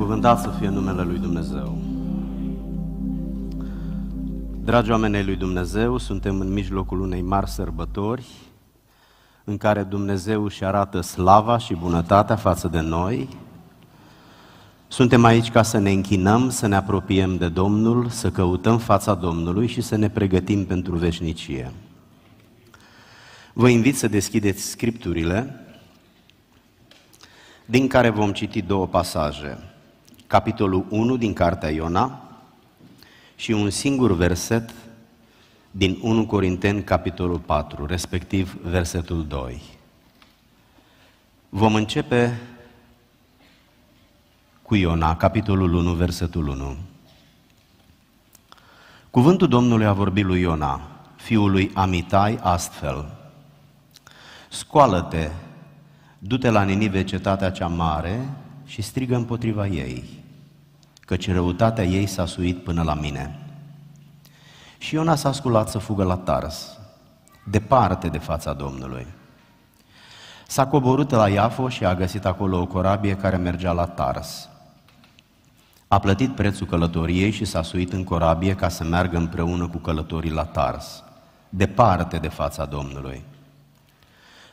Binecuvântat să fie numele Lui Dumnezeu. Dragi oameni ai Lui Dumnezeu, suntem în mijlocul unei mari sărbători în care Dumnezeu își arată slava și bunătatea față de noi. Suntem aici ca să ne închinăm, să ne apropiem de Domnul, să căutăm fața Domnului și să ne pregătim pentru veșnicie. Vă invit să deschideți scripturile din care vom citi două pasaje. Capitolul 1 din Cartea Iona și un singur verset din 1 Corinteni, capitolul 4, respectiv versetul 2. Vom începe cu Iona, capitolul 1, versetul 1. Cuvântul Domnului a vorbit lui Iona, fiul lui Amitai, astfel. Scoală-te, du-te la Ninive, cetatea cea mare, și strigă împotriva ei, căci răutatea ei s-a suit până la mine. Și Iona s-a sculat să fugă la Tars, departe de fața Domnului. S-a coborât la Iafo și a găsit acolo o corabie care mergea la Tars. A plătit prețul călătoriei și s-a suit în corabie ca să meargă împreună cu călătorii la Tars, departe de fața Domnului.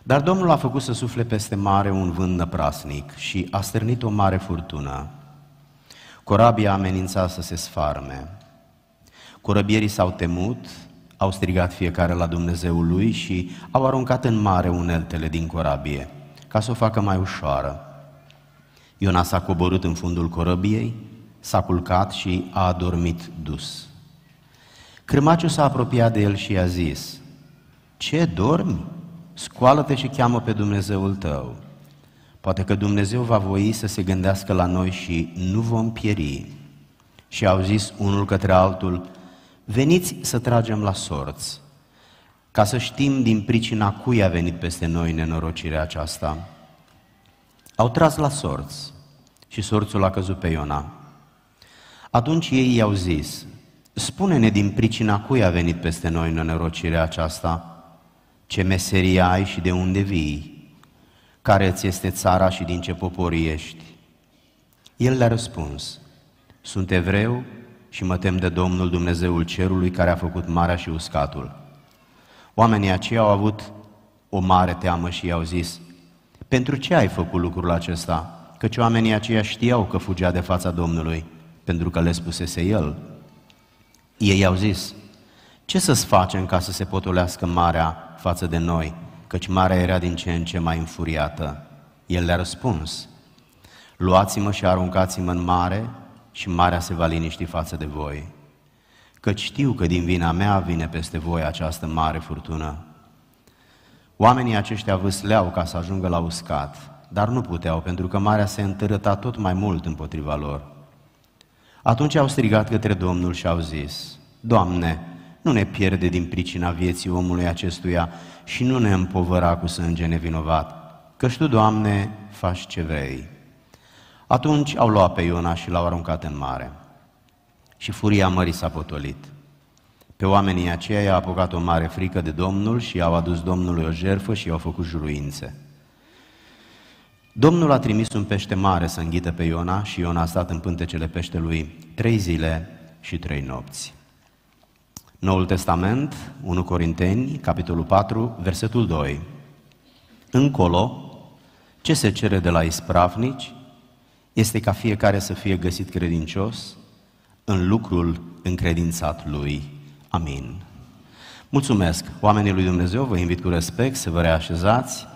Dar Domnul a făcut să sufle peste mare un vânt năprasnic și a stârnit o mare furtună. Corabia amenința să se sfarme. Corăbierii s-au temut, au strigat fiecare la Dumnezeul lui și au aruncat în mare uneltele din corabie, ca să o facă mai ușoară. Iona s-a coborât în fundul corăbiei, s-a culcat și a adormit dus. Crâmaciul s-a apropiat de el și i-a zis, Ce dormi? Scoală-te și cheamă pe Dumnezeul tău. Poate că Dumnezeu va voi să se gândească la noi și nu vom pieri. Și au zis unul către altul, veniți să tragem la sorți, ca să știm din pricina cui a venit peste noi nenorocirea aceasta. Au tras la sorți și sorțul a căzut pe Iona. Atunci ei i-au zis, spune-ne din pricina cui a venit peste noi nenorocirea aceasta, ce meserie ai și de unde vii, care ți este țara și din ce popor ești. El le-a răspuns, sunt evreu și mă tem de Domnul Dumnezeul Cerului care a făcut marea și uscatul. Oamenii aceia au avut o mare teamă și i-au zis, pentru ce ai făcut lucrul acesta? Căci oamenii aceia știau că fugea de fața Domnului, pentru că le spusese El. Ei au zis, ce să-ți facem ca să se potolească marea față de noi, căci marea era din ce în ce mai înfuriată. El le-a răspuns, luați-mă și aruncați-mă în mare și marea se va liniști față de voi. Căci știu că din vina mea vine peste voi această mare furtună. Oamenii aceștia vâsleau ca să ajungă la uscat, dar nu puteau, pentru că marea se întărăta tot mai mult împotriva lor. Atunci au strigat către Domnul și au zis, Doamne, nu ne pierde din pricina vieții omului acestuia și nu ne împovăra cu sânge nevinovat, căci Tu, Doamne, faci ce vrei. Atunci au luat pe Iona și l-au aruncat în mare. Și furia mării s-a potolit. Pe oamenii aceia i-a apucat o mare frică de Domnul și i-au adus Domnului o jerfă și i-au făcut juruințe. Domnul a trimis un pește mare să înghită pe Iona și Iona a stat în pântecele peștelui trei zile și trei nopți. Noul Testament, 1 Corinteni, capitolul 4, versetul 2. Încolo, ce se cere de la ispravnici este ca fiecare să fie găsit credincios în lucrul încredințat lui. Amin. Mulțumesc, oamenii lui Dumnezeu, vă invit cu respect să vă reașezați,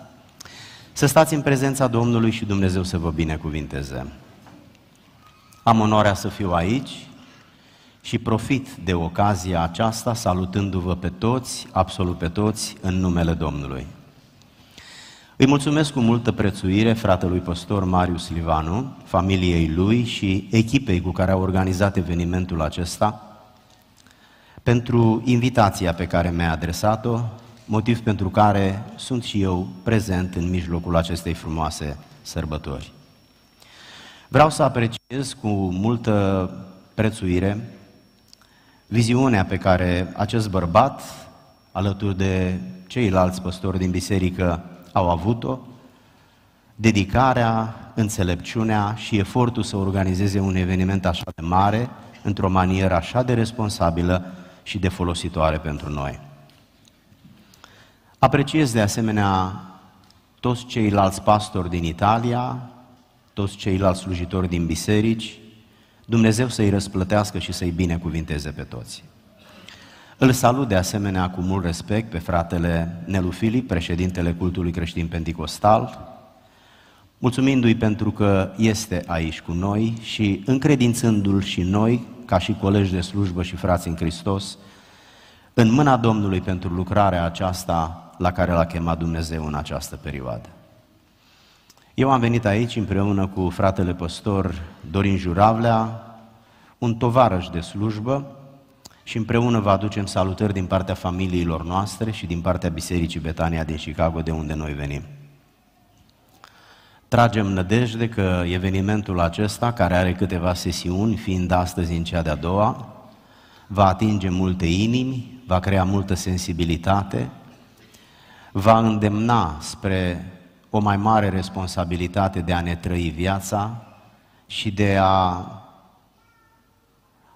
să stați în prezența Domnului și Dumnezeu să vă binecuvinteze. Am onoarea să fiu aici și profit de ocazia aceasta salutându-vă pe toți, absolut pe toți, în numele Domnului. Îi mulțumesc cu multă prețuire fratelui pastor Marius Livanu, familiei lui și echipei cu care a organizat evenimentul acesta, pentru invitația pe care mi-a adresat-o, motiv pentru care sunt și eu prezent în mijlocul acestei frumoase sărbători. Vreau să apreciez cu multă prețuire viziunea pe care acest bărbat, alături de ceilalți păstori din biserică, au avut-o, dedicarea, înțelepciunea și efortul să organizeze un eveniment așa de mare, într-o manieră așa de responsabilă și de folositoare pentru noi. Apreciez de asemenea toți ceilalți pastori din Italia, toți ceilalți slujitori din biserici, Dumnezeu să-i răsplătească și să-i binecuvinteze pe toți. Îl salut de asemenea cu mult respect pe fratele Nelu Filip, președintele cultului creștin pentecostal, mulțumindu-i pentru că este aici cu noi și încredințându-l și noi, ca și colegi de slujbă și frați în Hristos, în mâna Domnului pentru lucrarea aceasta la care l-a chemat Dumnezeu în această perioadă. Eu am venit aici împreună cu fratele păstor Dorin Juravlea, un tovarăș de slujbă, și împreună vă aducem salutări din partea familiilor noastre și din partea Bisericii Betania din Chicago, de unde noi venim. Tragem nădejde că evenimentul acesta, care are câteva sesiuni, fiind astăzi în cea de-a doua, va atinge multe inimi, va crea multă sensibilitate, va îndemna spre o mai mare responsabilitate de a ne trăi viața și de a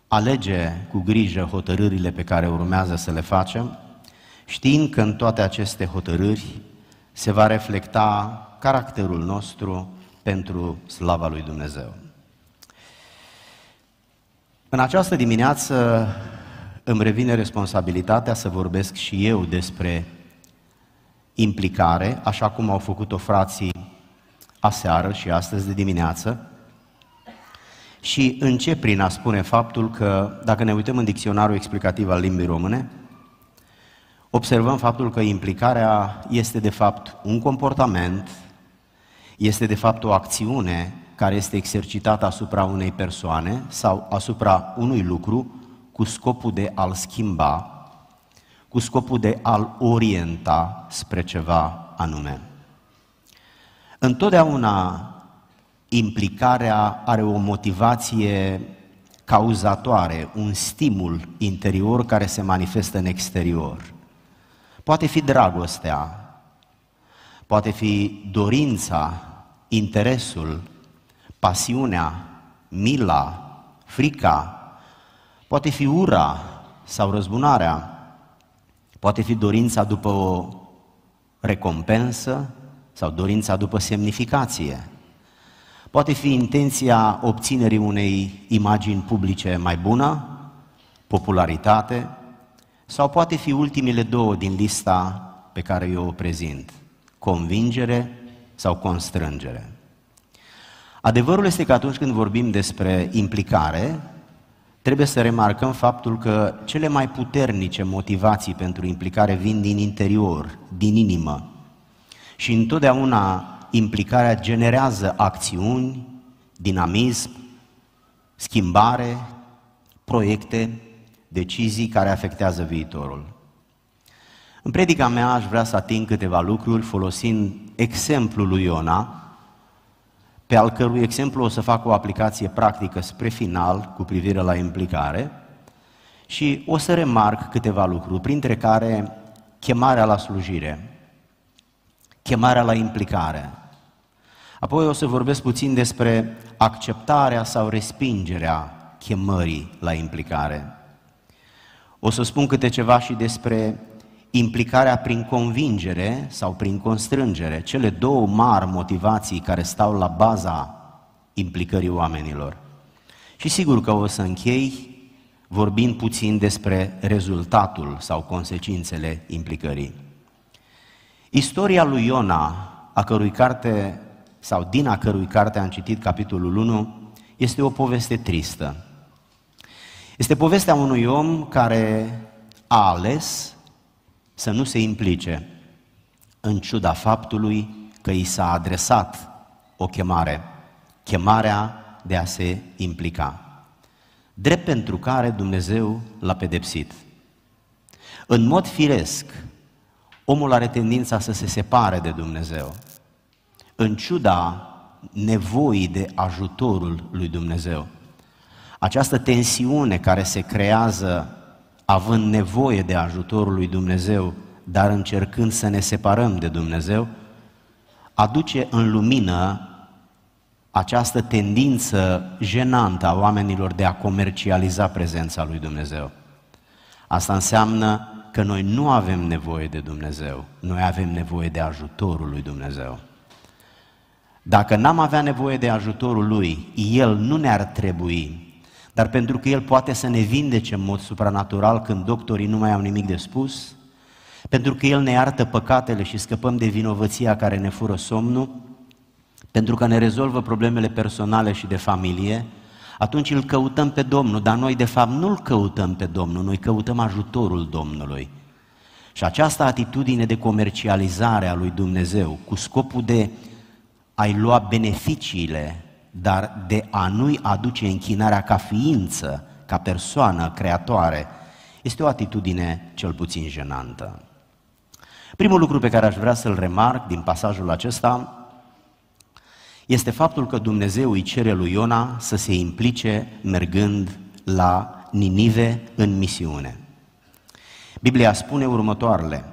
alege cu grijă hotărârile pe care urmează să le facem, știind că în toate aceste hotărâri se va reflecta caracterul nostru pentru slava lui Dumnezeu. În această dimineață îmi revine responsabilitatea să vorbesc și eu despre implicare, așa cum au făcut-o frații aseară și astăzi de dimineață, și încep prin a spune faptul că, dacă ne uităm în dicționarul explicativ al limbii române, observăm faptul că implicarea este de fapt un comportament, este de fapt o acțiune care este exercitată asupra unei persoane sau asupra unui lucru cu scopul de a-l schimba, cu scopul de a-l orienta spre ceva anume. Întotdeauna implicarea are o motivație cauzatoare, un stimul interior care se manifestă în exterior. Poate fi dragostea, poate fi dorința, interesul, pasiunea, mila, frica, poate fi ura sau răzbunarea, poate fi dorința după o recompensă sau dorința după semnificație. Poate fi intenția obținerii unei imagini publice mai bună, popularitate, sau poate fi ultimele două din lista pe care eu o prezint, convingere sau constrângere. Adevărul este că atunci când vorbim despre implicare, trebuie să remarcăm faptul că cele mai puternice motivații pentru implicare vin din interior, din inimă. Și întotdeauna implicarea generează acțiuni, dinamism, schimbare, proiecte, decizii care afectează viitorul. În predica mea aș vrea să ating câteva lucruri folosind exemplul lui Iona, pe al cărui exemplu o să fac o aplicație practică spre final cu privire la implicare și o să remarc câteva lucruri, printre care chemarea la slujire, chemarea la implicare. Apoi o să vorbesc puțin despre acceptarea sau respingerea chemării la implicare. O să spun câte ceva și despre implicarea prin convingere sau prin constrângere, cele două mari motivații care stau la baza implicării oamenilor. Și sigur că o să închei vorbind puțin despre rezultatul sau consecințele implicării. Istoria lui Iona, a cărui carte, sau din a cărui carte am citit capitolul 1, este o poveste tristă. Este povestea unui om care a ales să nu se implice, în ciuda faptului că i s-a adresat o chemare, chemarea de a se implica, drept pentru care Dumnezeu l-a pedepsit. În mod firesc, omul are tendința să se separe de Dumnezeu, în ciuda nevoii de ajutorul lui Dumnezeu. Această tensiune care se creează având nevoie de ajutorul lui Dumnezeu, dar încercând să ne separăm de Dumnezeu, aduce în lumină această tendință jenantă a oamenilor de a comercializa prezența lui Dumnezeu. Asta înseamnă că noi nu avem nevoie de Dumnezeu, noi avem nevoie de ajutorul lui Dumnezeu. Dacă n-am avea nevoie de ajutorul lui, el nu ne-ar trebui, dar pentru că el poate să ne vindece în mod supranatural când doctorii nu mai au nimic de spus, pentru că el ne iartă păcatele și scăpăm de vinovăția care ne fură somnul, pentru că ne rezolvă problemele personale și de familie, atunci îl căutăm pe Domnul, dar noi de fapt nu îl căutăm pe Domnul, noi căutăm ajutorul Domnului. Și această atitudine de comercializare a lui Dumnezeu, cu scopul de a-i lua beneficiile, dar de a nu-i aduce închinarea ca ființă, ca persoană creatoare, este o atitudine cel puțin jenantă. Primul lucru pe care aș vrea să-l remarc din pasajul acesta este faptul că Dumnezeu îi cere lui Iona să se implice mergând la Ninive în misiune. Biblia spune următoarele.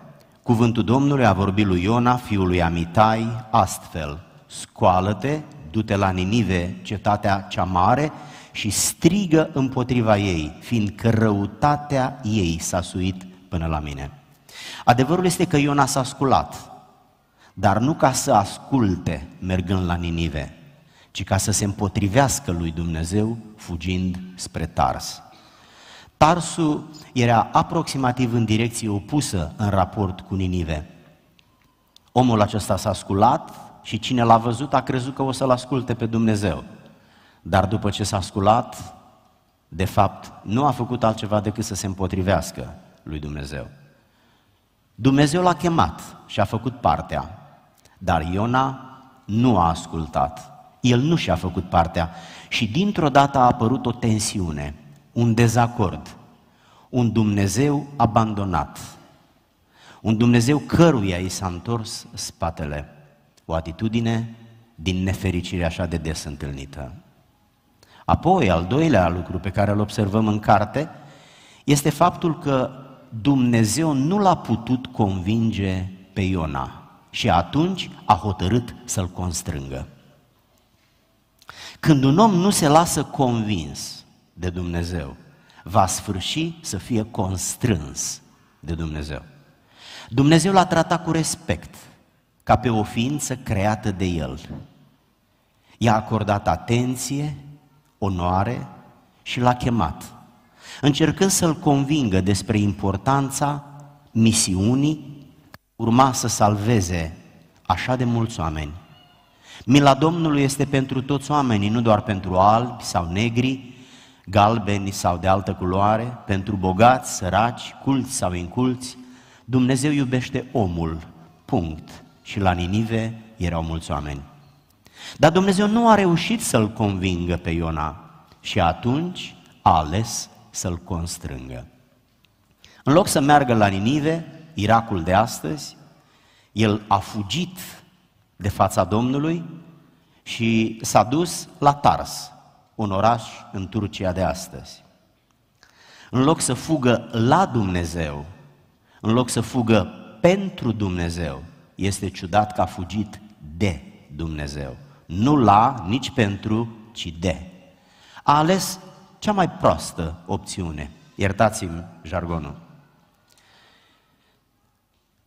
Cuvântul Domnului a vorbit lui Iona, fiul lui Amitai, astfel, scoală-te, du-te la Ninive, cetatea cea mare, și strigă împotriva ei, fiindcă răutatea ei s-a suit până la mine. Adevărul este că Iona s-a sculat, dar nu ca să asculte mergând la Ninive, ci ca să se împotrivească lui Dumnezeu fugind spre Tars. Tarsul era aproximativ în direcție opusă în raport cu Ninive. Omul acesta s-a sculat și cine l-a văzut a crezut că o să-l asculte pe Dumnezeu. Dar după ce s-a sculat, de fapt, nu a făcut altceva decât să se împotrivească lui Dumnezeu. Dumnezeu l-a chemat și a făcut partea. Dar Iona nu a ascultat. El nu și-a făcut partea. Și dintr-o dată a apărut o tensiune, un dezacord, un Dumnezeu abandonat, un Dumnezeu căruia i s-a întors spatele, o atitudine din nefericire așa de des întâlnită. Apoi, al doilea lucru pe care îl observăm în carte este faptul că Dumnezeu nu l-a putut convinge pe Iona și atunci a hotărât să-l constrângă. Când un om nu se lasă convins de Dumnezeu, va sfârși să fie constrâns de Dumnezeu. Dumnezeu l-a tratat cu respect, ca pe o ființă creată de El. I-a acordat atenție, onoare și l-a chemat, încercând să-l convingă despre importanța misiunii urma să salveze așa de mulți oameni. Mila Domnului este pentru toți oamenii, nu doar pentru albi sau negri, galbeni sau de altă culoare, pentru bogați, săraci, culți sau inculți. Dumnezeu iubește omul, punct. Și la Ninive erau mulți oameni. Dar Dumnezeu nu a reușit să-l convingă pe Iona și atunci a ales să-l constrângă. În loc să meargă la Ninive, Irakul de astăzi, el a fugit de fața Domnului și s-a dus la Tars, un oraș în Turcia de astăzi. În loc să fugă la Dumnezeu, în loc să fugă pentru Dumnezeu, este ciudat că a fugit de Dumnezeu. Nu la, nici pentru, ci de. A ales cea mai proastă opțiune. Iertați-mi jargonul.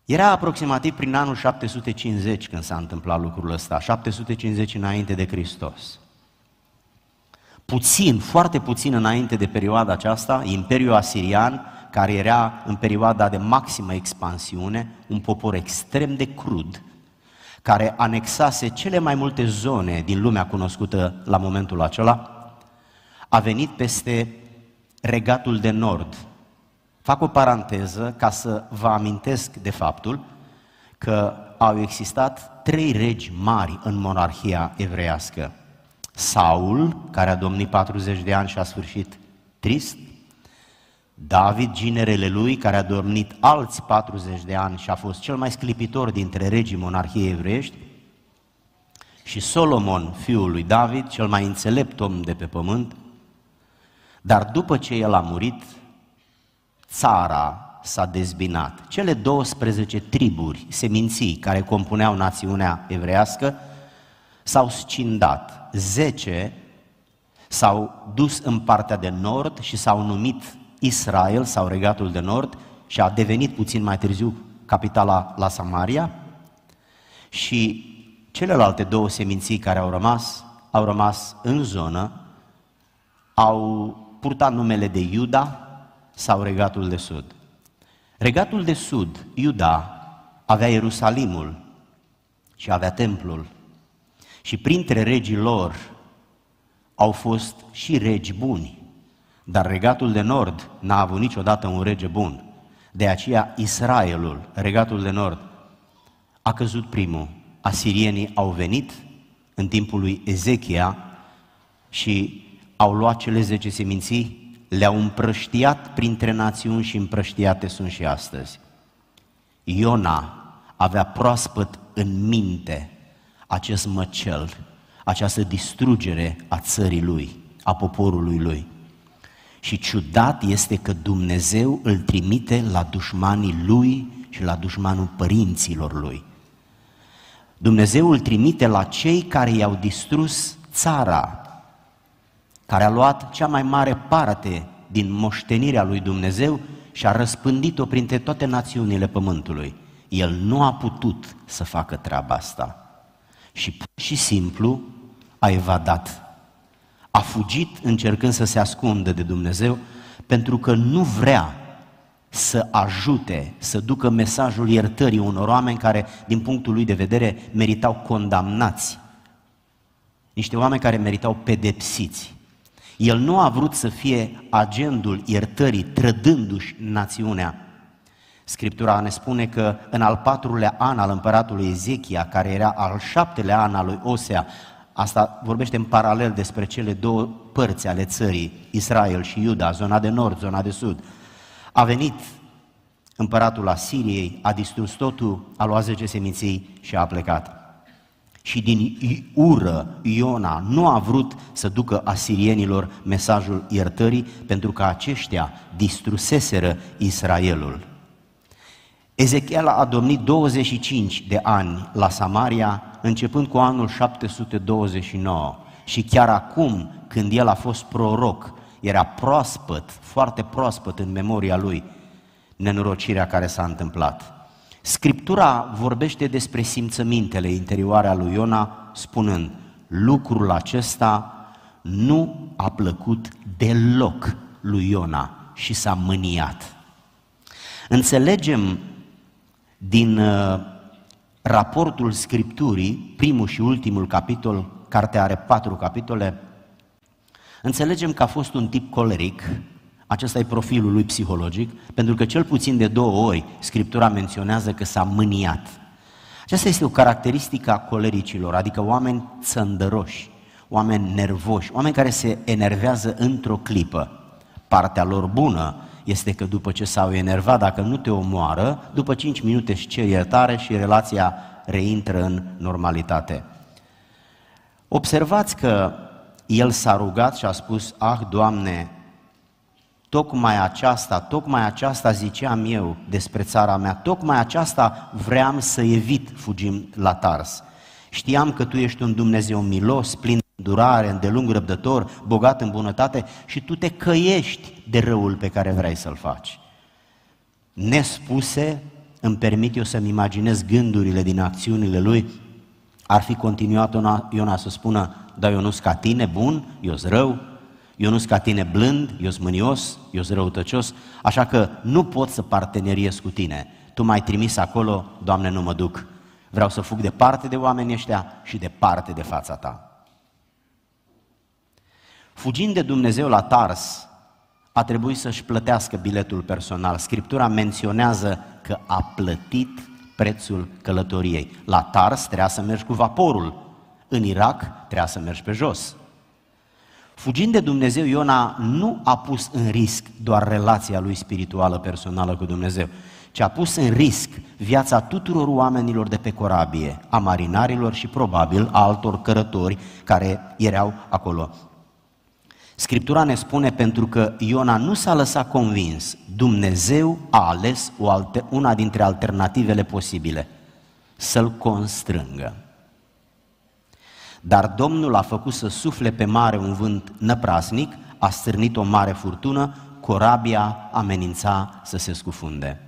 Era aproximativ prin anul 750 când s-a întâmplat lucrul ăsta, 750 înainte de Hristos. Puțin, foarte puțin înainte de perioada aceasta, Imperiul Asirian, care era în perioada de maximă expansiune, un popor extrem de crud, care anexase cele mai multe zone din lumea cunoscută la momentul acela, a venit peste regatul de nord, Fac o paranteză ca să vă amintesc de faptul că au existat trei regi mari în monarhia evreiască. Saul, care a domnit 40 de ani și a sfârșit trist, David, ginerele lui, care a domnit alți 40 de ani și a fost cel mai sclipitor dintre regii monarhiei evreiești, și Solomon, fiul lui David, cel mai înțelept om de pe pământ, dar după ce el a murit, țara s-a dezbinat. Cele 12 triburi, seminții care compuneau națiunea evrească, s-au scindat. 10 s-au dus în partea de nord și s-au numit Israel sau Regatul de Nord și a devenit puțin mai târziu capitala la Samaria. Și celelalte două seminții care au rămas, au rămas în zonă, au purtat numele de Iuda sau Regatul de Sud. Regatul de Sud, Iuda, avea Ierusalimul și avea templul. Și printre regii lor au fost și regi buni, dar regatul de nord n-a avut niciodată un rege bun. De aceea Israelul, regatul de nord, a căzut primul. Asirienii au venit în timpul lui Ezechia și au luat cele zece seminții, le-au împrăștiat printre națiuni și împrăștiate sunt și astăzi. Iona avea proaspăt în minte acest măcel, această distrugere a țării lui, a poporului lui. Și ciudat este că Dumnezeu îl trimite la dușmanii lui și la dușmanul părinților lui. Dumnezeu îl trimite la cei care i-au distrus țara, care a luat cea mai mare parte din moștenirea lui Dumnezeu și a răspândit-o printre toate națiunile pământului. El nu a putut să facă treaba asta. Și pur și simplu a evadat. A fugit încercând să se ascundă de Dumnezeu pentru că nu vrea să ajute, să ducă mesajul iertării unor oameni care, din punctul lui de vedere, meritau condamnați. Niște oameni care meritau pedepsiți. El nu a vrut să fie agendul iertării, trădându-și națiunea. Scriptura ne spune că în al patrulea an al împăratului Ezechia, care era al șaptelea an al lui Osea, asta vorbește în paralel despre cele două părți ale țării, Israel și Iuda, zona de nord, zona de sud, a venit împăratul Asiriei, a distrus totul, a luat zece seminții și a plecat. Și din ură Iona nu a vrut să ducă asirienilor mesajul iertării pentru că aceștia distruseseră Israelul. Ezechiel a domnit 25 de ani la Samaria, începând cu anul 729 și chiar acum, când el a fost proroc, era proaspăt, foarte proaspăt în memoria lui, nenorocirea care s-a întâmplat. Scriptura vorbește despre simțămintele interioare a lui Iona, spunând, lucrul acesta nu a plăcut deloc lui Iona și s-a mâniat. Înțelegem din uh, raportul Scripturii, primul și ultimul capitol, cartea are patru capitole, înțelegem că a fost un tip coleric, acesta e profilul lui psihologic, pentru că cel puțin de două ori Scriptura menționează că s-a mâniat. Aceasta este o caracteristică a colericilor, adică oameni țăndăroși, oameni nervoși, oameni care se enervează într-o clipă. Partea lor bună este că după ce s-au enervat, dacă nu te omoară, după 5 minute își cer iertare și relația reintră în normalitate. Observați că el s-a rugat și a spus, ah, Doamne, Tocmai aceasta, tocmai aceasta ziceam eu despre țara mea, tocmai aceasta vreau să evit fugim la Tars. Știam că Tu ești un Dumnezeu milos, plin de durare, îndelung răbdător, bogat în bunătate și Tu te căiești de răul pe care vrei să-l faci. Nespuse, îmi permit eu să-mi imaginez gândurile din acțiunile lui, ar fi continuat Iona să spună, da, eu nu ca tine, bun, eu rău, eu nu sunt ca tine blând, eu sunt mânios, eu sunt răutăcios, așa că nu pot să parteneriez cu tine. Tu m-ai trimis acolo, Doamne, nu mă duc. Vreau să fug departe de oamenii ăștia și departe de fața ta. Fugind de Dumnezeu la Tars, a trebuit să-și plătească biletul personal. Scriptura menționează că a plătit prețul călătoriei. La Tars trebuia să mergi cu vaporul, în Irak trebuia să mergi pe jos. Fugind de Dumnezeu, Iona nu a pus în risc doar relația lui spirituală personală cu Dumnezeu, ci a pus în risc viața tuturor oamenilor de pe corabie, a marinarilor și probabil a altor cărători care erau acolo. Scriptura ne spune pentru că Iona nu s-a lăsat convins, Dumnezeu a ales o alte, una dintre alternativele posibile, să-l constrângă. Dar Domnul a făcut să sufle pe mare un vânt năprasnic, a stârnit o mare furtună, corabia amenința să se scufunde.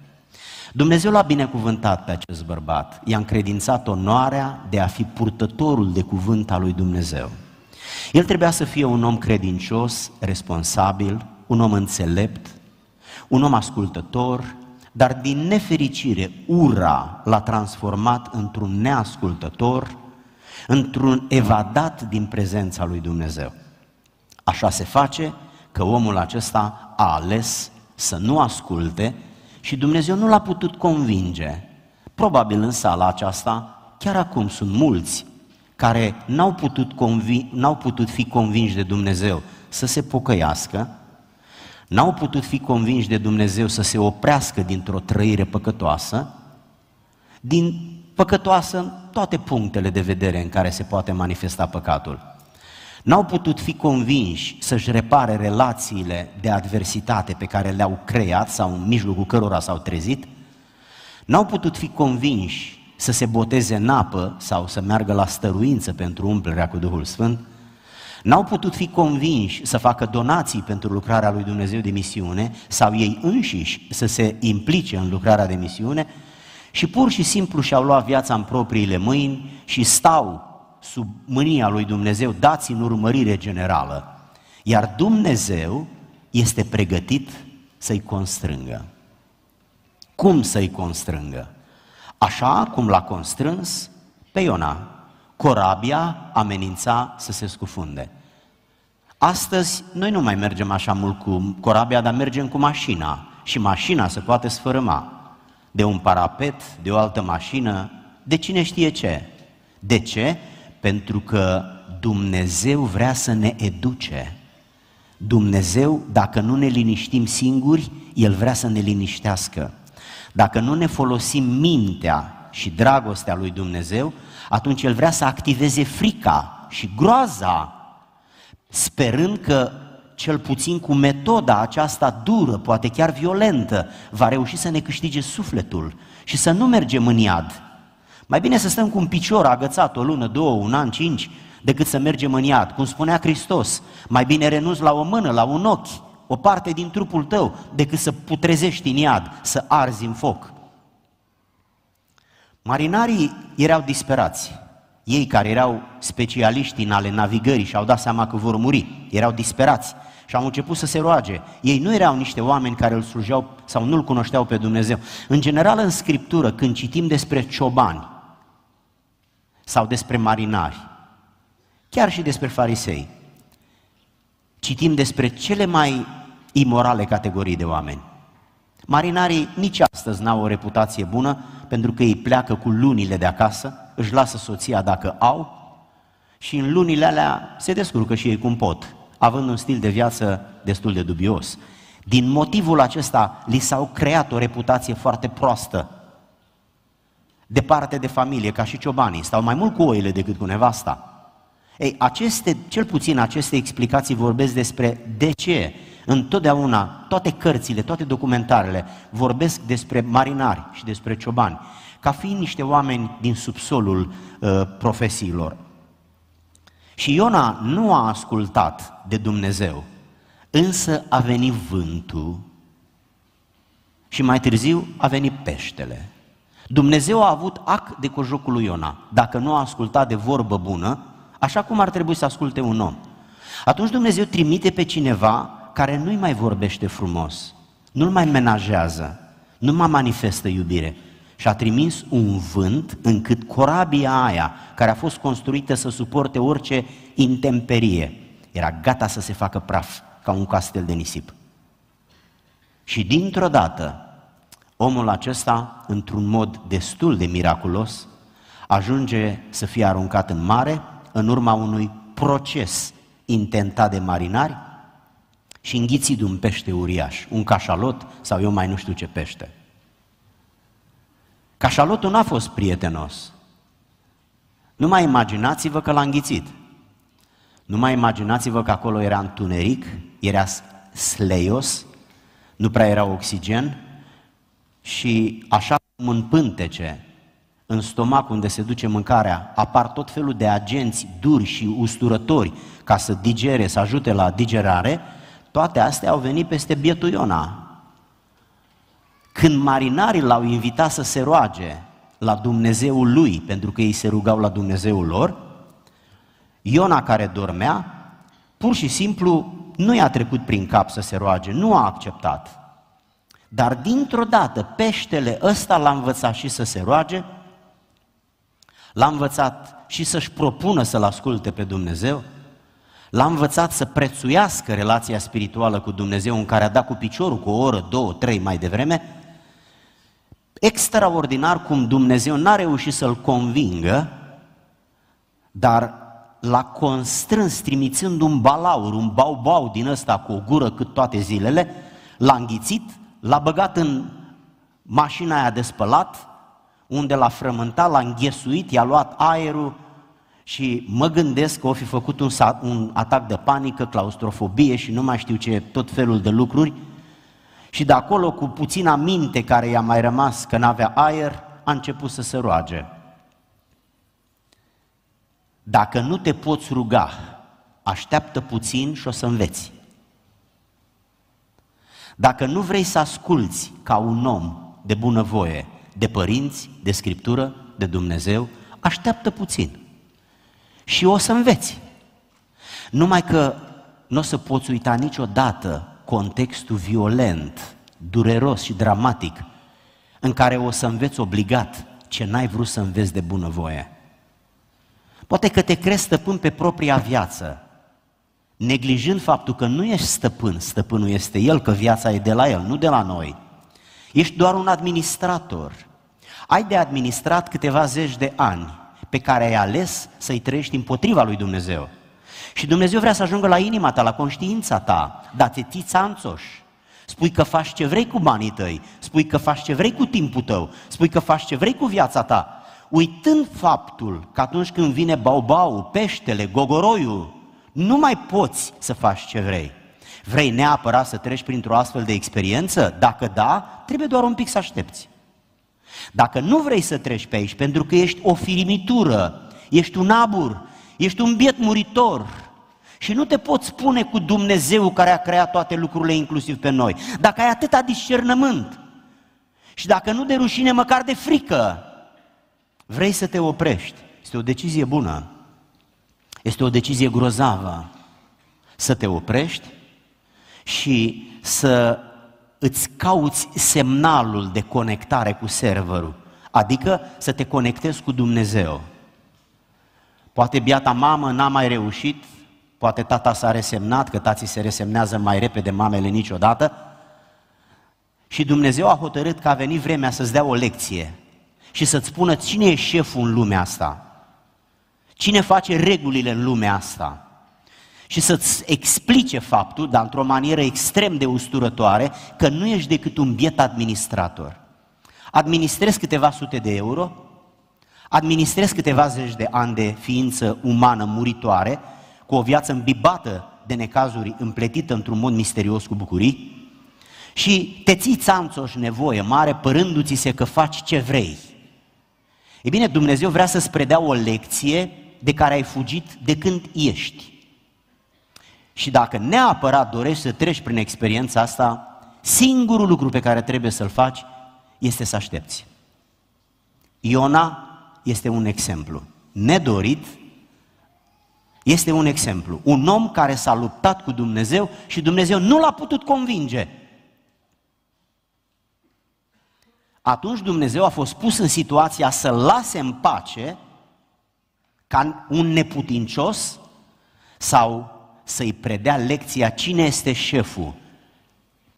Dumnezeu l-a binecuvântat pe acest bărbat, i-a încredințat onoarea de a fi purtătorul de cuvânt al lui Dumnezeu. El trebuia să fie un om credincios, responsabil, un om înțelept, un om ascultător, dar din nefericire ura l-a transformat într-un neascultător, într-un evadat din prezența lui Dumnezeu. Așa se face că omul acesta a ales să nu asculte și Dumnezeu nu l-a putut convinge. Probabil în sala aceasta, chiar acum sunt mulți care n-au putut, convi- n-au putut fi convinși de Dumnezeu să se pocăiască, n-au putut fi convinși de Dumnezeu să se oprească dintr-o trăire păcătoasă, din păcătoasă în toate punctele de vedere în care se poate manifesta păcatul. N-au putut fi convinși să-și repare relațiile de adversitate pe care le-au creat sau în mijlocul cărora s-au trezit, n-au putut fi convinși să se boteze în apă sau să meargă la stăruință pentru umplerea cu Duhul Sfânt, n-au putut fi convinși să facă donații pentru lucrarea lui Dumnezeu de misiune sau ei înșiși să se implice în lucrarea de misiune și pur și simplu și-au luat viața în propriile mâini și stau sub mânia lui Dumnezeu, dați în urmărire generală. Iar Dumnezeu este pregătit să-i constrângă. Cum să-i constrângă? Așa cum l-a constrâns pe Iona. Corabia amenința să se scufunde. Astăzi noi nu mai mergem așa mult cu corabia, dar mergem cu mașina și mașina se poate sfărâma de un parapet, de o altă mașină, de cine știe ce. De ce? Pentru că Dumnezeu vrea să ne educe. Dumnezeu, dacă nu ne liniștim singuri, El vrea să ne liniștească. Dacă nu ne folosim mintea și dragostea lui Dumnezeu, atunci El vrea să activeze frica și groaza, sperând că cel puțin cu metoda aceasta dură, poate chiar violentă, va reuși să ne câștige sufletul și să nu mergem în iad. Mai bine să stăm cu un picior agățat o lună, două, un an, cinci, decât să mergem în iad. Cum spunea Hristos, mai bine renunți la o mână, la un ochi, o parte din trupul tău, decât să putrezești în iad, să arzi în foc. Marinarii erau disperați. Ei care erau specialiști în ale navigării și au dat seama că vor muri, erau disperați și au început să se roage. Ei nu erau niște oameni care îl slujeau sau nu-L cunoșteau pe Dumnezeu. În general, în Scriptură, când citim despre ciobani sau despre marinari, chiar și despre farisei, citim despre cele mai imorale categorii de oameni. Marinarii nici astăzi n-au o reputație bună pentru că ei pleacă cu lunile de acasă, își lasă soția dacă au și în lunile alea se descurcă și ei cum pot, având un stil de viață destul de dubios. Din motivul acesta li s-au creat o reputație foarte proastă. Departe de familie, ca și ciobanii, stau mai mult cu oile decât cu nevasta. Ei, aceste, cel puțin aceste explicații vorbesc despre de ce Întotdeauna, toate cărțile, toate documentarele vorbesc despre marinari și despre ciobani, ca fiind niște oameni din subsolul uh, profesiilor. Și Iona nu a ascultat de Dumnezeu, însă a venit vântul și mai târziu a venit peștele. Dumnezeu a avut ac de cojocul lui Iona. Dacă nu a ascultat de vorbă bună, așa cum ar trebui să asculte un om. Atunci Dumnezeu trimite pe cineva care nu-i mai vorbește frumos, nu-l mai menajează, nu mai manifestă iubire. Și a trimis un vânt încât corabia aia, care a fost construită să suporte orice intemperie, era gata să se facă praf, ca un castel de nisip. Și dintr-o dată, omul acesta, într-un mod destul de miraculos, ajunge să fie aruncat în mare în urma unui proces intentat de marinari și înghițit de un pește uriaș, un cașalot sau eu mai nu știu ce pește. Cașalotul n-a fost prietenos. Nu mai imaginați-vă că l-a înghițit. Numai imaginați-vă că acolo era întuneric, era sleios, nu prea era oxigen și așa cum în pântece, în stomac unde se duce mâncarea, apar tot felul de agenți duri și usturători ca să digere, să ajute la digerare, toate astea au venit peste bietul Iona. Când marinarii l-au invitat să se roage la Dumnezeul lui, pentru că ei se rugau la Dumnezeul lor, Iona care dormea, pur și simplu nu i-a trecut prin cap să se roage, nu a acceptat. Dar dintr-o dată peștele ăsta l-a învățat și să se roage, l-a învățat și să-și propună să-L asculte pe Dumnezeu, l-a învățat să prețuiască relația spirituală cu Dumnezeu în care a dat cu piciorul cu o oră, două, trei mai devreme, extraordinar cum Dumnezeu n-a reușit să-l convingă, dar l-a constrâns trimițând un balaur, un bau-bau din ăsta cu o gură cât toate zilele, l-a înghițit, l-a băgat în mașina aia de spălat, unde l-a frământat, l-a înghesuit, i-a luat aerul și mă gândesc că o fi făcut un, un atac de panică, claustrofobie și nu mai știu ce, tot felul de lucruri. Și de acolo, cu puțina minte care i-a mai rămas că n-avea aer, a început să se roage. Dacă nu te poți ruga, așteaptă puțin și o să înveți. Dacă nu vrei să asculți ca un om de bunăvoie, de părinți, de scriptură, de Dumnezeu, așteaptă puțin. Și o să înveți. Numai că nu o să poți uita niciodată contextul violent, dureros și dramatic în care o să înveți obligat ce n-ai vrut să înveți de bunăvoie. Poate că te crezi stăpân pe propria viață, neglijând faptul că nu ești stăpân, stăpânul este El, că viața e de la El, nu de la noi. Ești doar un administrator. Ai de administrat câteva zeci de ani pe care ai ales să-i trăiești împotriva lui Dumnezeu. Și Dumnezeu vrea să ajungă la inima ta, la conștiința ta, dar te ții țanțoși. Spui că faci ce vrei cu banii tăi, spui că faci ce vrei cu timpul tău, spui că faci ce vrei cu viața ta, uitând faptul că atunci când vine baubau, peștele, gogoroiul, nu mai poți să faci ce vrei. Vrei neapărat să treci printr-o astfel de experiență? Dacă da, trebuie doar un pic să aștepți. Dacă nu vrei să treci pe aici, pentru că ești o firimitură, ești un abur, ești un biet muritor și nu te poți spune cu Dumnezeu care a creat toate lucrurile, inclusiv pe noi, dacă ai atâta discernământ și dacă nu de rușine, măcar de frică, vrei să te oprești. Este o decizie bună. Este o decizie grozavă să te oprești și să îți cauți semnalul de conectare cu serverul, adică să te conectezi cu Dumnezeu. Poate biata mamă n-a mai reușit, poate tata s-a resemnat, că tații se resemnează mai repede mamele niciodată, și Dumnezeu a hotărât că a venit vremea să-ți dea o lecție și să-ți spună cine e șeful în lumea asta, cine face regulile în lumea asta și să-ți explice faptul, dar într-o manieră extrem de usturătoare, că nu ești decât un biet administrator. Administrezi câteva sute de euro, administrezi câteva zeci de ani de ființă umană muritoare, cu o viață îmbibată de necazuri, împletită într-un mod misterios cu bucurii, și te ții țanțoș nevoie mare, părându-ți se că faci ce vrei. E bine, Dumnezeu vrea să-ți predea o lecție de care ai fugit de când ești. Și dacă neapărat dorești să treci prin experiența asta, singurul lucru pe care trebuie să-l faci este să aștepți. Iona este un exemplu. Nedorit este un exemplu. Un om care s-a luptat cu Dumnezeu și Dumnezeu nu l-a putut convinge. Atunci Dumnezeu a fost pus în situația să lase în pace ca un neputincios sau să-i predea lecția cine este șeful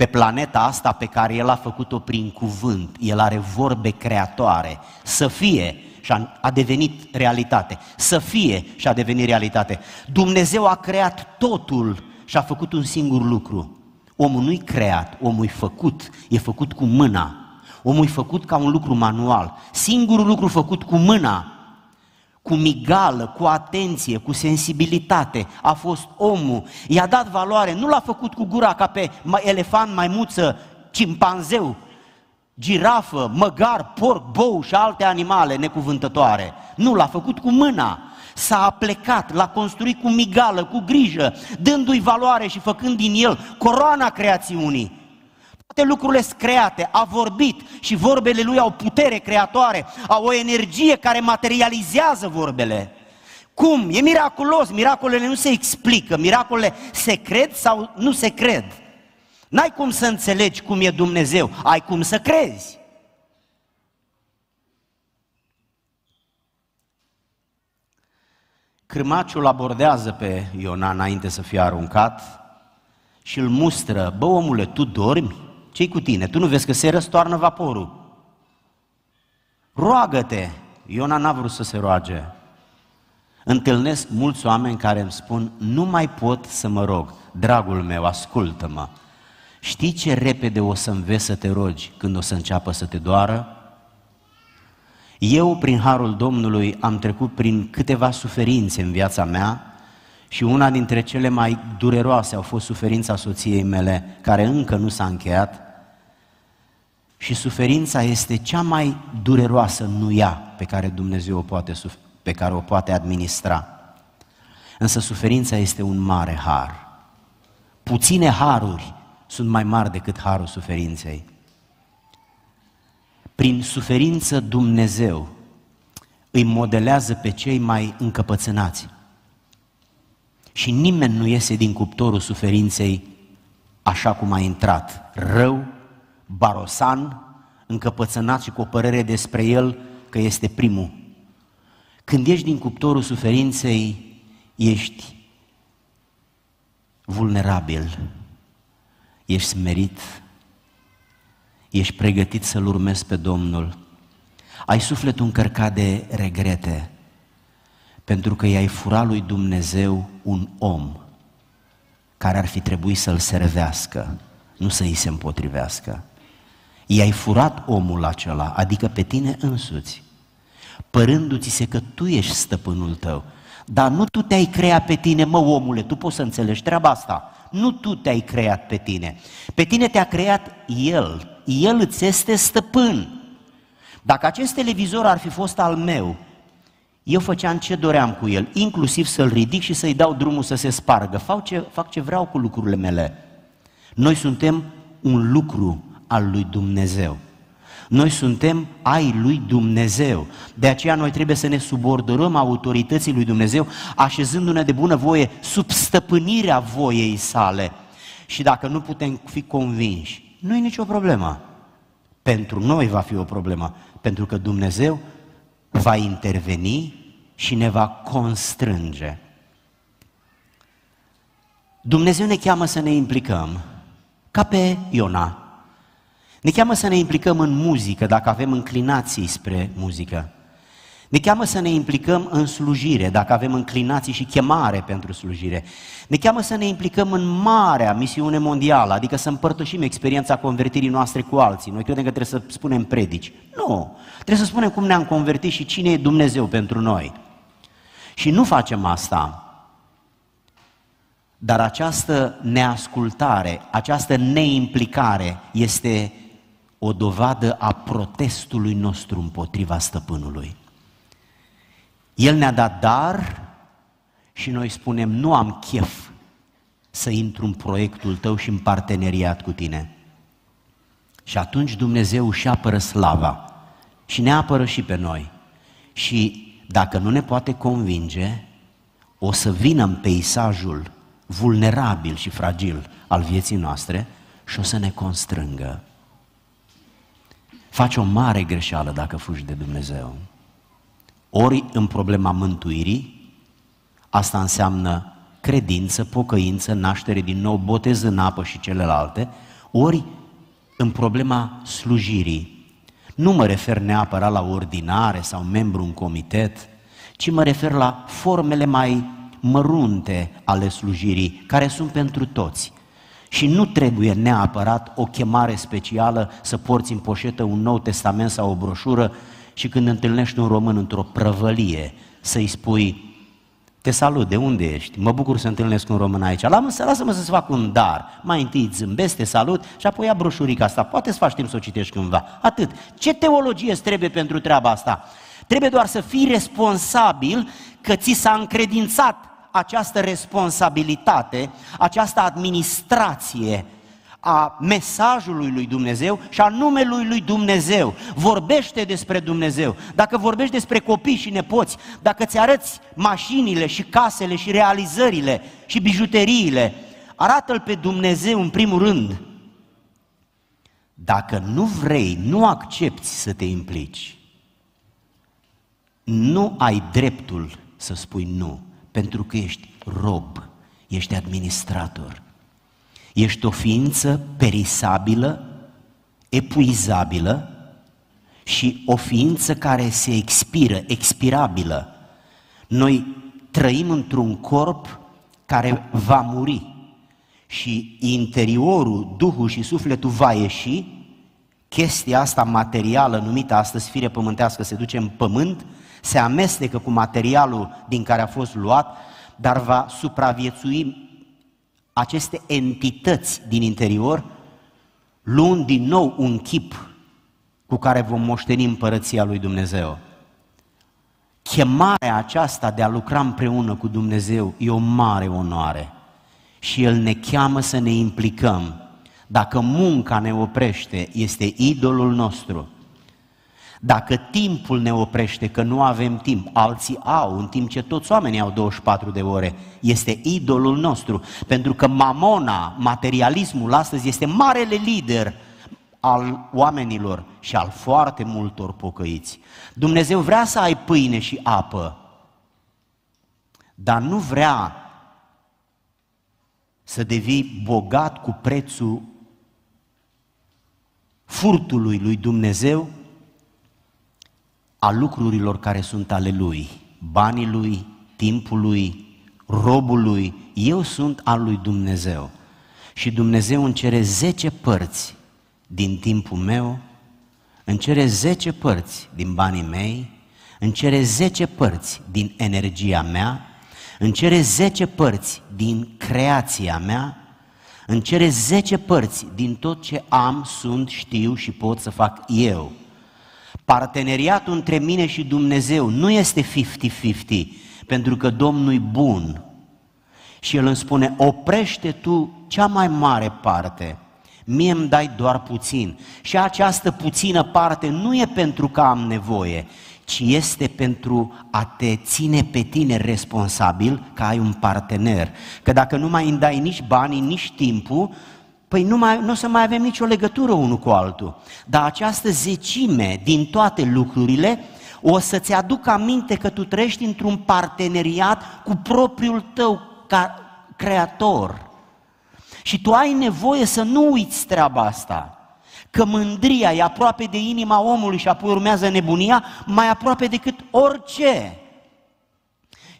pe planeta asta pe care El a făcut-o prin cuvânt. El are vorbe creatoare. Să fie și a, a devenit realitate. Să fie și a devenit realitate. Dumnezeu a creat totul și a făcut un singur lucru. Omul nu-i creat, omul e făcut, e făcut cu mâna. Omul e făcut ca un lucru manual. Singurul lucru făcut cu mâna cu migală, cu atenție, cu sensibilitate. A fost omul, i-a dat valoare, nu l-a făcut cu gura ca pe elefant, maimuță, cimpanzeu, girafă, măgar, porc, bou și alte animale necuvântătoare. Nu, l-a făcut cu mâna. S-a aplecat, l-a construit cu migală, cu grijă, dându-i valoare și făcând din el coroana creațiunii. Toate lucrurile sunt create, a vorbit și vorbele lui au putere creatoare, au o energie care materializează vorbele. Cum? E miraculos, miracolele nu se explică, miracolele se cred sau nu se cred. N-ai cum să înțelegi cum e Dumnezeu, ai cum să crezi. Cârmaciul abordează pe Iona înainte să fie aruncat și îl mustră, bă omule, tu dormi? Ce cu tine? Tu nu vezi că se răstoarnă vaporul? Roagă-te! Iona n-a vrut să se roage. Întâlnesc mulți oameni care îmi spun, nu mai pot să mă rog. Dragul meu, ascultă-mă. Știi ce repede o să înveți să te rogi când o să înceapă să te doară? Eu, prin harul Domnului, am trecut prin câteva suferințe în viața mea și una dintre cele mai dureroase au fost suferința soției mele, care încă nu s-a încheiat. Și suferința este cea mai dureroasă nuia pe care Dumnezeu o poate, pe care o poate administra. Însă suferința este un mare har. Puține haruri sunt mai mari decât harul suferinței. Prin suferință Dumnezeu îi modelează pe cei mai încăpățânați. Și nimeni nu iese din cuptorul suferinței așa cum a intrat, rău, barosan, încăpățânat și cu o părere despre el că este primul. Când ești din cuptorul suferinței, ești vulnerabil, ești smerit, ești pregătit să-L urmezi pe Domnul, ai sufletul încărcat de regrete, pentru că i-ai furat lui Dumnezeu un om care ar fi trebuit să-L servească, nu să îi se împotrivească. I-ai furat omul acela, adică pe tine însuți, părându-ți se că tu ești stăpânul tău, dar nu tu te-ai creat pe tine, mă omule, tu poți să înțelegi treaba asta. Nu tu te-ai creat pe tine. Pe tine te-a creat El. El îți este stăpân. Dacă acest televizor ar fi fost al meu, eu făceam ce doream cu el, inclusiv să-l ridic și să-i dau drumul să se spargă. Fac ce, fac ce vreau cu lucrurile mele. Noi suntem un lucru al lui Dumnezeu. Noi suntem ai lui Dumnezeu. De aceea noi trebuie să ne subordonăm autorității lui Dumnezeu, așezându-ne de bună voie sub stăpânirea voiei sale. Și dacă nu putem fi convinși, nu e nicio problemă. Pentru noi va fi o problemă, pentru că Dumnezeu va interveni și ne va constrânge. Dumnezeu ne cheamă să ne implicăm, ca pe Iona. Ne cheamă să ne implicăm în muzică, dacă avem înclinații spre muzică. Ne cheamă să ne implicăm în slujire, dacă avem înclinații și chemare pentru slujire. Ne cheamă să ne implicăm în marea misiune mondială, adică să împărtășim experiența convertirii noastre cu alții. Noi credem că trebuie să spunem predici. Nu, trebuie să spunem cum ne-am convertit și cine e Dumnezeu pentru noi. Și nu facem asta. Dar această neascultare, această neimplicare este o dovadă a protestului nostru împotriva stăpânului. El ne-a dat dar și noi spunem, nu am chef să intru în proiectul tău și în parteneriat cu tine. Și atunci Dumnezeu își apără slava și ne apără și pe noi. Și dacă nu ne poate convinge, o să vină în peisajul vulnerabil și fragil al vieții noastre și o să ne constrângă. Faci o mare greșeală dacă fugi de Dumnezeu. Ori în problema mântuirii, asta înseamnă credință, pocăință, naștere din nou, botez în apă și celelalte, ori în problema slujirii. Nu mă refer neapărat la ordinare sau membru în comitet, ci mă refer la formele mai mărunte ale slujirii, care sunt pentru toți. Și nu trebuie neapărat o chemare specială să porți în poșetă un nou testament sau o broșură și când întâlnești un român într-o prăvălie, să-i spui te salut, de unde ești? Mă bucur să întâlnesc un român aici. Lasă-mă să-ți fac un dar. Mai întâi îți zâmbesc, te salut și apoi ia broșurica asta. Poate să faci timp să o citești cândva. Atât. Ce teologie îți trebuie pentru treaba asta? Trebuie doar să fii responsabil că ți s-a încredințat această responsabilitate, această administrație a mesajului lui Dumnezeu și a numelui lui Dumnezeu. Vorbește despre Dumnezeu. Dacă vorbești despre copii și nepoți, dacă ți arăți mașinile și casele și realizările și bijuteriile, arată-L pe Dumnezeu în primul rând. Dacă nu vrei, nu accepti să te implici, nu ai dreptul să spui nu, pentru că ești rob, ești administrator. Ești o ființă perisabilă, epuizabilă și o ființă care se expiră, expirabilă. Noi trăim într-un corp care va muri și interiorul, Duhul și sufletul va ieși, chestia asta materială numită astăzi fire pământească se duce în pământ, se amestecă cu materialul din care a fost luat, dar va supraviețui aceste entități din interior, luând din nou un chip cu care vom moșteni împărăția lui Dumnezeu. Chemarea aceasta de a lucra împreună cu Dumnezeu e o mare onoare și El ne cheamă să ne implicăm. Dacă munca ne oprește, este idolul nostru. Dacă timpul ne oprește, că nu avem timp, alții au, în timp ce toți oamenii au 24 de ore, este idolul nostru. Pentru că mamona, materialismul astăzi este marele lider al oamenilor și al foarte multor pocăiți. Dumnezeu vrea să ai pâine și apă, dar nu vrea să devii bogat cu prețul furtului lui Dumnezeu a lucrurilor care sunt ale Lui, banii Lui, timpul Lui, robul Lui, eu sunt al Lui Dumnezeu. Și Dumnezeu îmi cere zece părți din timpul meu, îmi cere zece părți din banii mei, îmi cere zece părți din energia mea, îmi cere zece părți din creația mea, îmi cere zece părți din tot ce am, sunt, știu și pot să fac eu. Parteneriatul între mine și Dumnezeu nu este 50-50, pentru că Domnul e bun. Și El îmi spune, oprește tu cea mai mare parte, mie îmi dai doar puțin. Și această puțină parte nu e pentru că am nevoie, ci este pentru a te ține pe tine responsabil că ai un partener. Că dacă nu mai îmi dai nici banii, nici timpul, Păi nu, mai, nu o să mai avem nicio legătură unul cu altul. Dar această zecime din toate lucrurile o să-ți aduc aminte că tu trăiești într-un parteneriat cu propriul tău ca creator. Și tu ai nevoie să nu uiți treaba asta. Că mândria e aproape de inima omului și apoi urmează nebunia, mai aproape decât orice.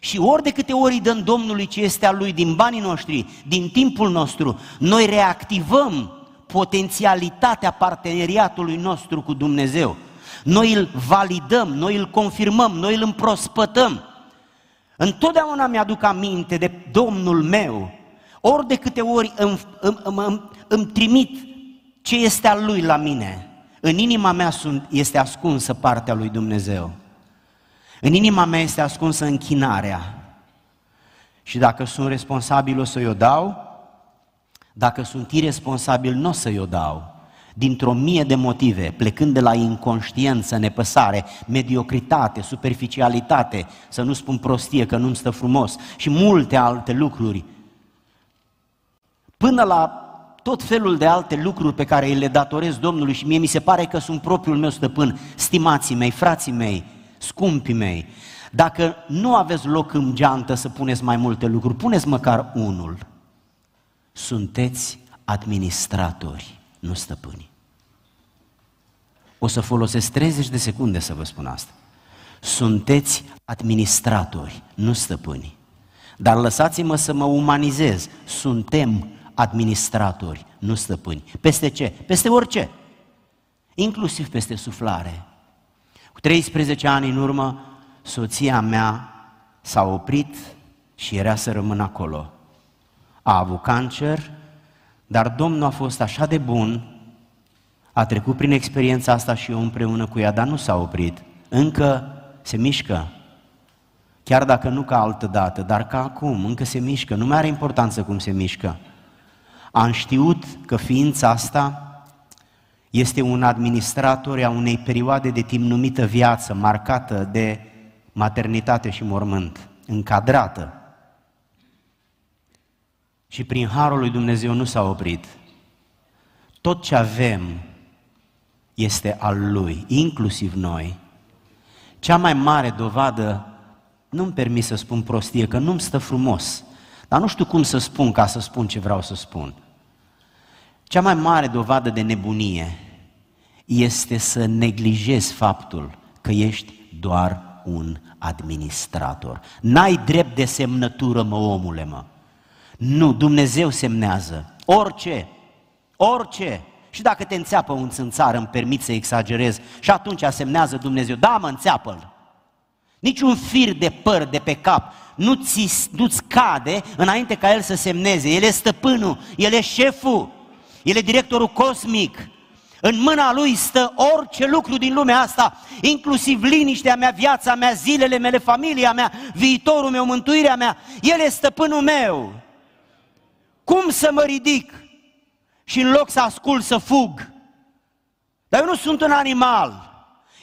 Și ori de câte ori îi dăm Domnului ce este al Lui din banii noștri, din timpul nostru, noi reactivăm potențialitatea parteneriatului nostru cu Dumnezeu. Noi îl validăm, noi îl confirmăm, noi îl împrospătăm. Întotdeauna mi-aduc aminte de Domnul meu, ori de câte ori îmi, îmi, îmi, îmi trimit ce este al Lui la mine. În inima mea sunt, este ascunsă partea lui Dumnezeu. În inima mea este ascunsă închinarea. Și dacă sunt responsabil, o să-i o dau. Dacă sunt irresponsabil, nu o să-i o dau. Dintr-o mie de motive, plecând de la inconștiență, nepăsare, mediocritate, superficialitate, să nu spun prostie că nu-mi stă frumos, și multe alte lucruri, până la tot felul de alte lucruri pe care îi le datorez Domnului și mie mi se pare că sunt propriul meu stăpân, stimații mei, frații mei, scumpii mei, dacă nu aveți loc în geantă să puneți mai multe lucruri, puneți măcar unul. Sunteți administratori, nu stăpâni. O să folosesc 30 de secunde să vă spun asta. Sunteți administratori, nu stăpâni. Dar lăsați-mă să mă umanizez. Suntem administratori, nu stăpâni. Peste ce? Peste orice. Inclusiv peste suflare. Cu 13 ani în urmă, soția mea s-a oprit și era să rămână acolo. A avut cancer, dar Domnul a fost așa de bun, a trecut prin experiența asta și eu împreună cu ea, dar nu s-a oprit. Încă se mișcă. Chiar dacă nu ca altă dată, dar ca acum, încă se mișcă. Nu mai are importanță cum se mișcă. Am știut că ființa asta este un administrator a unei perioade de timp numită viață, marcată de maternitate și mormânt, încadrată. Și prin harul lui Dumnezeu nu s-a oprit. Tot ce avem este al lui, inclusiv noi. Cea mai mare dovadă, nu-mi permis să spun prostie, că nu-mi stă frumos, dar nu știu cum să spun ca să spun ce vreau să spun. Cea mai mare dovadă de nebunie este să neglijezi faptul că ești doar un administrator. N-ai drept de semnătură, mă, omule, mă. Nu, Dumnezeu semnează. Orice, orice. Și dacă te înțeapă un țânțar, îmi permit să exagerez, și atunci semnează Dumnezeu, da, mă, înțeapă-l. Niciun fir de păr de pe cap nu ți, nu-ți cade înainte ca el să semneze. El e stăpânul, el e șeful, el e directorul cosmic. În mâna lui stă orice lucru din lumea asta, inclusiv liniștea mea, viața mea, zilele mele, familia mea, viitorul meu, mântuirea mea. El e stăpânul meu. Cum să mă ridic și în loc să ascult să fug? Dar eu nu sunt un animal.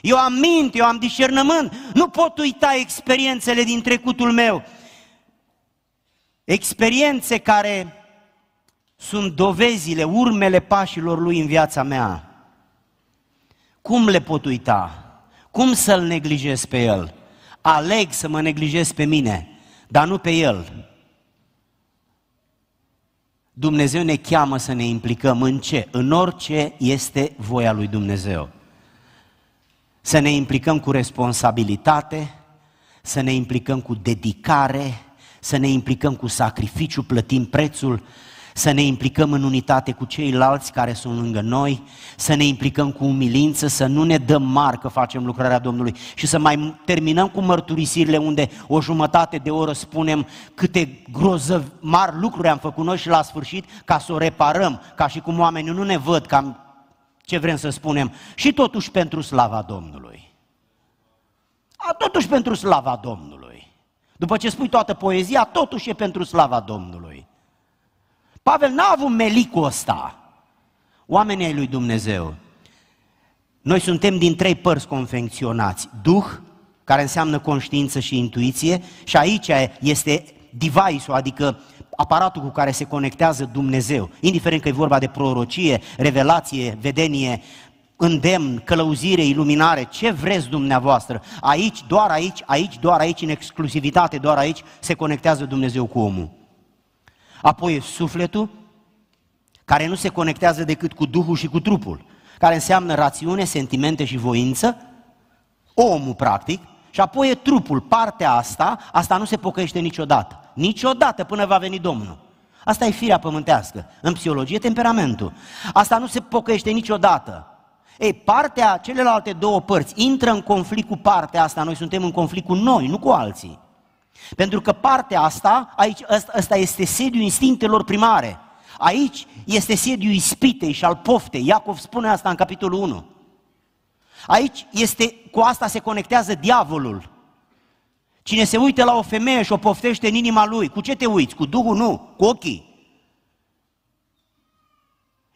Eu am minte, eu am discernământ. Nu pot uita experiențele din trecutul meu. Experiențe care sunt dovezile, urmele pașilor lui în viața mea. Cum le pot uita? Cum să-l neglijez pe el? Aleg să mă neglijez pe mine, dar nu pe el. Dumnezeu ne cheamă să ne implicăm în ce? În orice este voia lui Dumnezeu. Să ne implicăm cu responsabilitate, să ne implicăm cu dedicare, să ne implicăm cu sacrificiu, plătim prețul, să ne implicăm în unitate cu ceilalți care sunt lângă noi, să ne implicăm cu umilință, să nu ne dăm mar că facem lucrarea Domnului și să mai terminăm cu mărturisirile unde o jumătate de oră spunem câte groză mari lucruri am făcut noi și la sfârșit ca să o reparăm, ca și cum oamenii nu ne văd cam ce vrem să spunem și totuși pentru slava Domnului. A, totuși pentru slava Domnului. După ce spui toată poezia, totuși e pentru slava Domnului. Pavel n-a avut melicul ăsta. Oamenii ai lui Dumnezeu. Noi suntem din trei părți confecționați. Duh, care înseamnă conștiință și intuiție, și aici este device-ul, adică aparatul cu care se conectează Dumnezeu, indiferent că e vorba de prorocie, revelație, vedenie, îndemn, călăuzire, iluminare, ce vreți dumneavoastră. Aici, doar aici, aici, doar aici, în exclusivitate, doar aici, se conectează Dumnezeu cu omul. Apoi e sufletul, care nu se conectează decât cu Duhul și cu trupul, care înseamnă rațiune, sentimente și voință, omul practic, și apoi e trupul, partea asta, asta nu se pocăiește niciodată. Niciodată până va veni Domnul. Asta e firea pământească. În psihologie, temperamentul. Asta nu se pocăiește niciodată. Ei, partea, celelalte două părți intră în conflict cu partea asta, noi suntem în conflict cu noi, nu cu alții. Pentru că partea asta, aici, ăsta, ăsta este sediul instinctelor primare. Aici este sediul ispitei și al poftei. Iacov spune asta în capitolul 1. Aici este, cu asta se conectează diavolul. Cine se uită la o femeie și o poftește în inima lui, cu ce te uiți? Cu Duhul? Nu, cu ochii.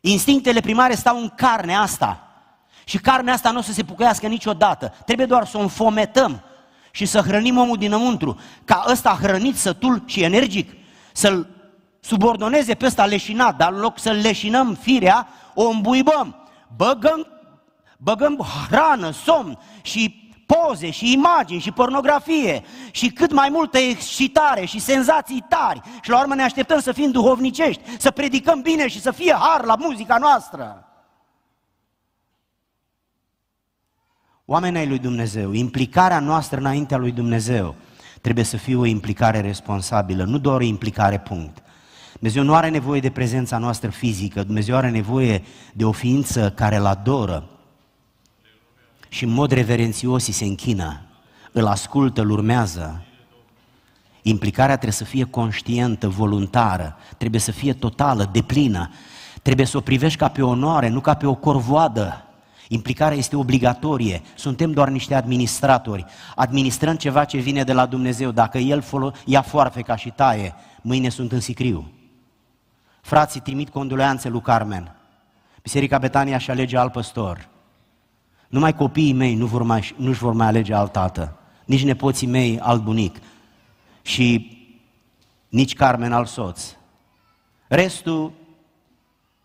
Instinctele primare stau în carne asta. Și carnea asta nu o să se pucăiască niciodată. Trebuie doar să o înfometăm și să hrănim omul dinăuntru, ca ăsta hrănit, sătul și energic, să-l subordoneze pe ăsta leșinat, dar în loc să-l leșinăm firea, o îmbuibăm. Băgăm, băgăm hrană, somn și poze și imagini și pornografie și cât mai multă excitare și senzații tari și la urmă ne așteptăm să fim duhovnicești, să predicăm bine și să fie har la muzica noastră. Oamenii ai lui Dumnezeu, implicarea noastră înaintea lui Dumnezeu trebuie să fie o implicare responsabilă, nu doar o implicare punct. Dumnezeu nu are nevoie de prezența noastră fizică, Dumnezeu are nevoie de o ființă care îl adoră și în mod reverențios îi se închină, îl ascultă, îl urmează. Implicarea trebuie să fie conștientă, voluntară, trebuie să fie totală, deplină. Trebuie să o privești ca pe onoare, nu ca pe o corvoadă. Implicarea este obligatorie. Suntem doar niște administratori. Administrăm ceva ce vine de la Dumnezeu. Dacă El folo- ia ca și taie, mâine sunt în sicriu. Frații trimit condoleanțe lui Carmen. Biserica Betania și alege alt păstor. Numai copiii mei nu vor mai, nu-și vor mai alege alt tată. Nici nepoții mei alt bunic. Și nici Carmen alt soț. Restul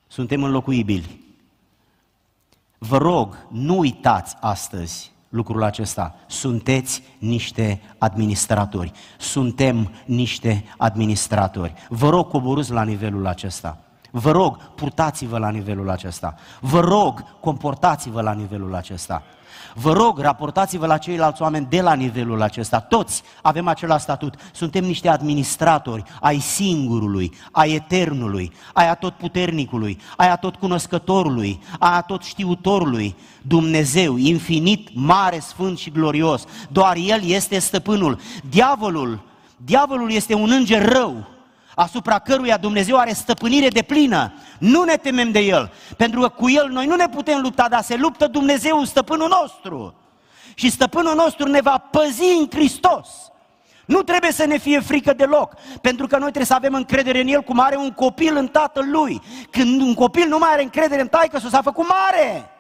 suntem înlocuibili. Vă rog, nu uitați astăzi lucrul acesta. Sunteți niște administratori. Suntem niște administratori. Vă rog, coborâți la nivelul acesta. Vă rog, purtați-vă la nivelul acesta. Vă rog, comportați-vă la nivelul acesta. Vă rog, raportați-vă la ceilalți oameni de la nivelul acesta. Toți avem același statut. Suntem niște administratori ai singurului, ai eternului, ai atotputernicului, ai atotcunoscătorului, ai atot știutorului. Dumnezeu, infinit, mare, sfânt și glorios. Doar El este stăpânul. Diavolul, diavolul este un înger rău asupra căruia Dumnezeu are stăpânire de plină. Nu ne temem de El, pentru că cu El noi nu ne putem lupta, dar se luptă Dumnezeu, stăpânul nostru. Și stăpânul nostru ne va păzi în Hristos. Nu trebuie să ne fie frică deloc, pentru că noi trebuie să avem încredere în El cum are un copil în tatăl lui. Când un copil nu mai are încredere în taică, s-a făcut mare.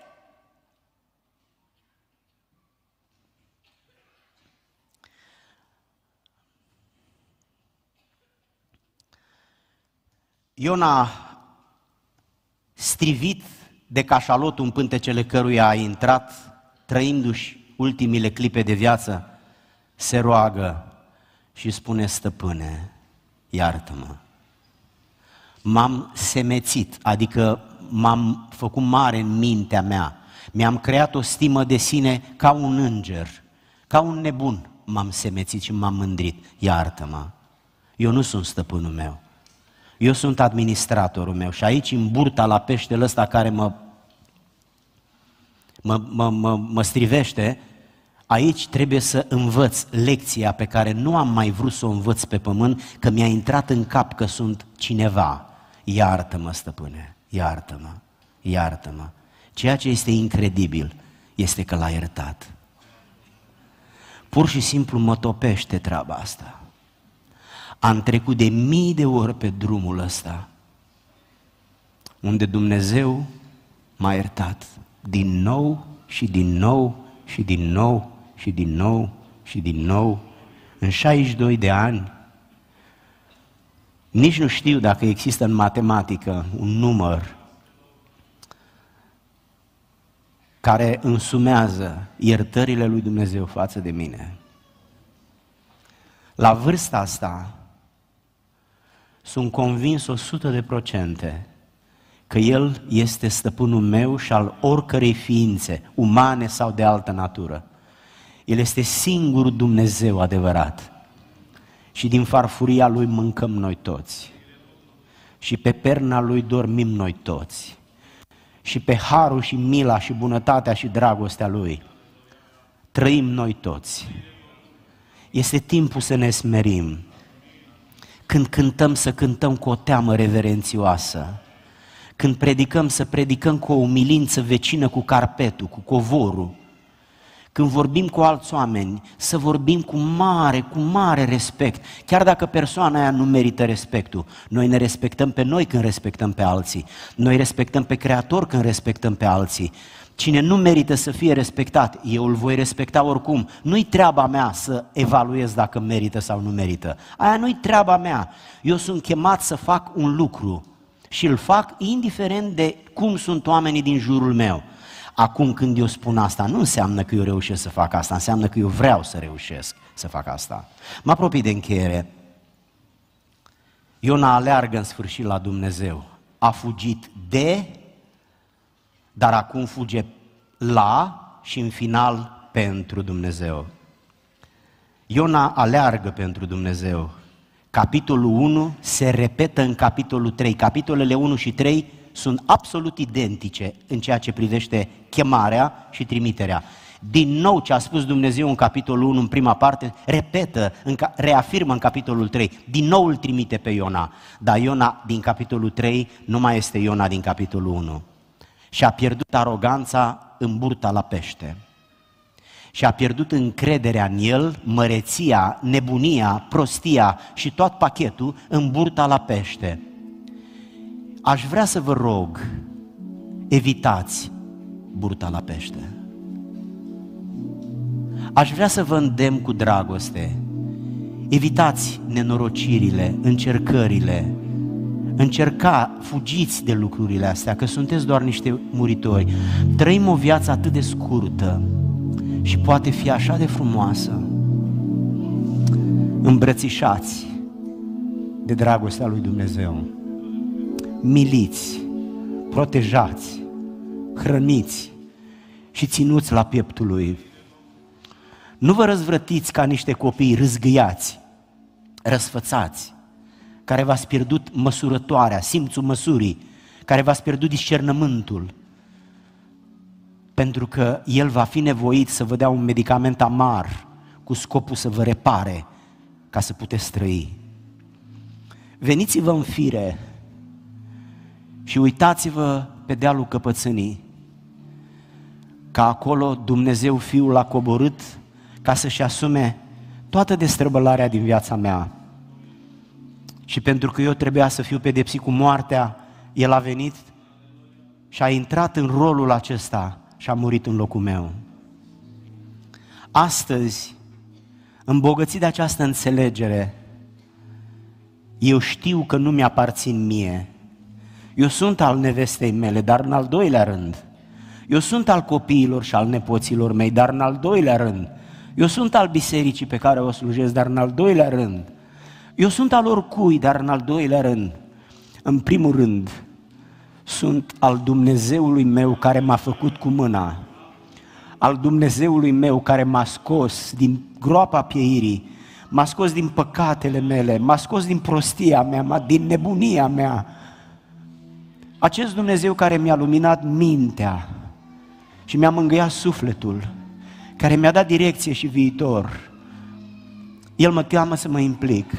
Iona, strivit de cașalotul în pântecele căruia a intrat, trăindu-și ultimile clipe de viață, se roagă și spune, stăpâne, iartă-mă. M-am semețit, adică m-am făcut mare în mintea mea, mi-am creat o stimă de sine ca un înger, ca un nebun m-am semețit și m-am mândrit, iartă-mă. Eu nu sunt stăpânul meu. Eu sunt administratorul meu și aici, în burta la peștele ăsta care mă, mă, mă, mă, mă strivește, aici trebuie să învăț lecția pe care nu am mai vrut să o învăț pe pământ, că mi-a intrat în cap că sunt cineva. Iartă-mă, stăpâne, iartă-mă, iartă-mă. Ceea ce este incredibil este că l-a iertat. Pur și simplu mă topește treaba asta. Am trecut de mii de ori pe drumul ăsta, unde Dumnezeu m-a iertat din nou și din nou și din nou și din nou și din nou, în 62 de ani, nici nu știu dacă există în matematică un număr care însumează iertările lui Dumnezeu față de mine. La vârsta asta, sunt convins o sută de procente că El este stăpânul meu și al oricărei ființe, umane sau de altă natură. El este singurul Dumnezeu adevărat. Și din farfuria Lui mâncăm noi toți. Și pe perna Lui dormim noi toți. Și pe harul și mila și bunătatea și dragostea Lui trăim noi toți. Este timpul să ne smerim când cântăm să cântăm cu o teamă reverențioasă. Când predicăm să predicăm cu o umilință vecină cu carpetul, cu covorul. Când vorbim cu alți oameni, să vorbim cu mare, cu mare respect, chiar dacă persoana aia nu merită respectul. Noi ne respectăm pe noi când respectăm pe alții. Noi respectăm pe Creator când respectăm pe alții. Cine nu merită să fie respectat, eu îl voi respecta oricum. Nu-i treaba mea să evaluez dacă merită sau nu merită. Aia nu-i treaba mea. Eu sunt chemat să fac un lucru și îl fac indiferent de cum sunt oamenii din jurul meu. Acum când eu spun asta, nu înseamnă că eu reușesc să fac asta, înseamnă că eu vreau să reușesc să fac asta. Mă apropii de încheiere. Iona aleargă în sfârșit la Dumnezeu. A fugit de dar acum fuge la și în final pentru Dumnezeu. Iona aleargă pentru Dumnezeu. Capitolul 1 se repetă în capitolul 3. Capitolele 1 și 3 sunt absolut identice în ceea ce privește chemarea și trimiterea. Din nou ce a spus Dumnezeu în capitolul 1, în prima parte, repetă, reafirmă în capitolul 3. Din nou îl trimite pe Iona. Dar Iona din capitolul 3 nu mai este Iona din capitolul 1. Și a pierdut aroganța în burta la pește. Și a pierdut încrederea în el, măreția, nebunia, prostia și tot pachetul în burta la pește. Aș vrea să vă rog, evitați burta la pește. Aș vrea să vă îndemn cu dragoste. Evitați nenorocirile, încercările. Încerca, fugiți de lucrurile astea, că sunteți doar niște muritori. Trăim o viață atât de scurtă și poate fi așa de frumoasă. Îmbrățișați de dragostea lui Dumnezeu. Miliți, protejați, hrăniți și ținuți la pieptul lui nu vă răzvrătiți ca niște copii râzgâiați, răsfățați, care v-ați pierdut măsurătoarea, simțul măsurii, care v-ați pierdut discernământul, pentru că el va fi nevoit să vă dea un medicament amar cu scopul să vă repare ca să puteți trăi. Veniți-vă în fire și uitați-vă pe dealul căpățânii, ca acolo Dumnezeu Fiul a coborât ca să-și asume toată destrăbălarea din viața mea. Și pentru că eu trebuia să fiu pedepsit cu moartea, El a venit și a intrat în rolul acesta și a murit în locul meu. Astăzi, îmbogățit de această înțelegere, eu știu că nu mi-aparțin mie. Eu sunt al nevestei mele, dar în al doilea rând. Eu sunt al copiilor și al nepoților mei, dar în al doilea rând. Eu sunt al bisericii pe care o slujesc, dar în al doilea rând. Eu sunt al oricui, dar în al doilea rând. În primul rând, sunt al Dumnezeului meu care m-a făcut cu mâna, al Dumnezeului meu care m-a scos din groapa pieirii, m-a scos din păcatele mele, m-a scos din prostia mea, din nebunia mea. Acest Dumnezeu care mi-a luminat mintea și mi-a mângâiat sufletul, care mi-a dat direcție și viitor. El mă cheamă să mă implic.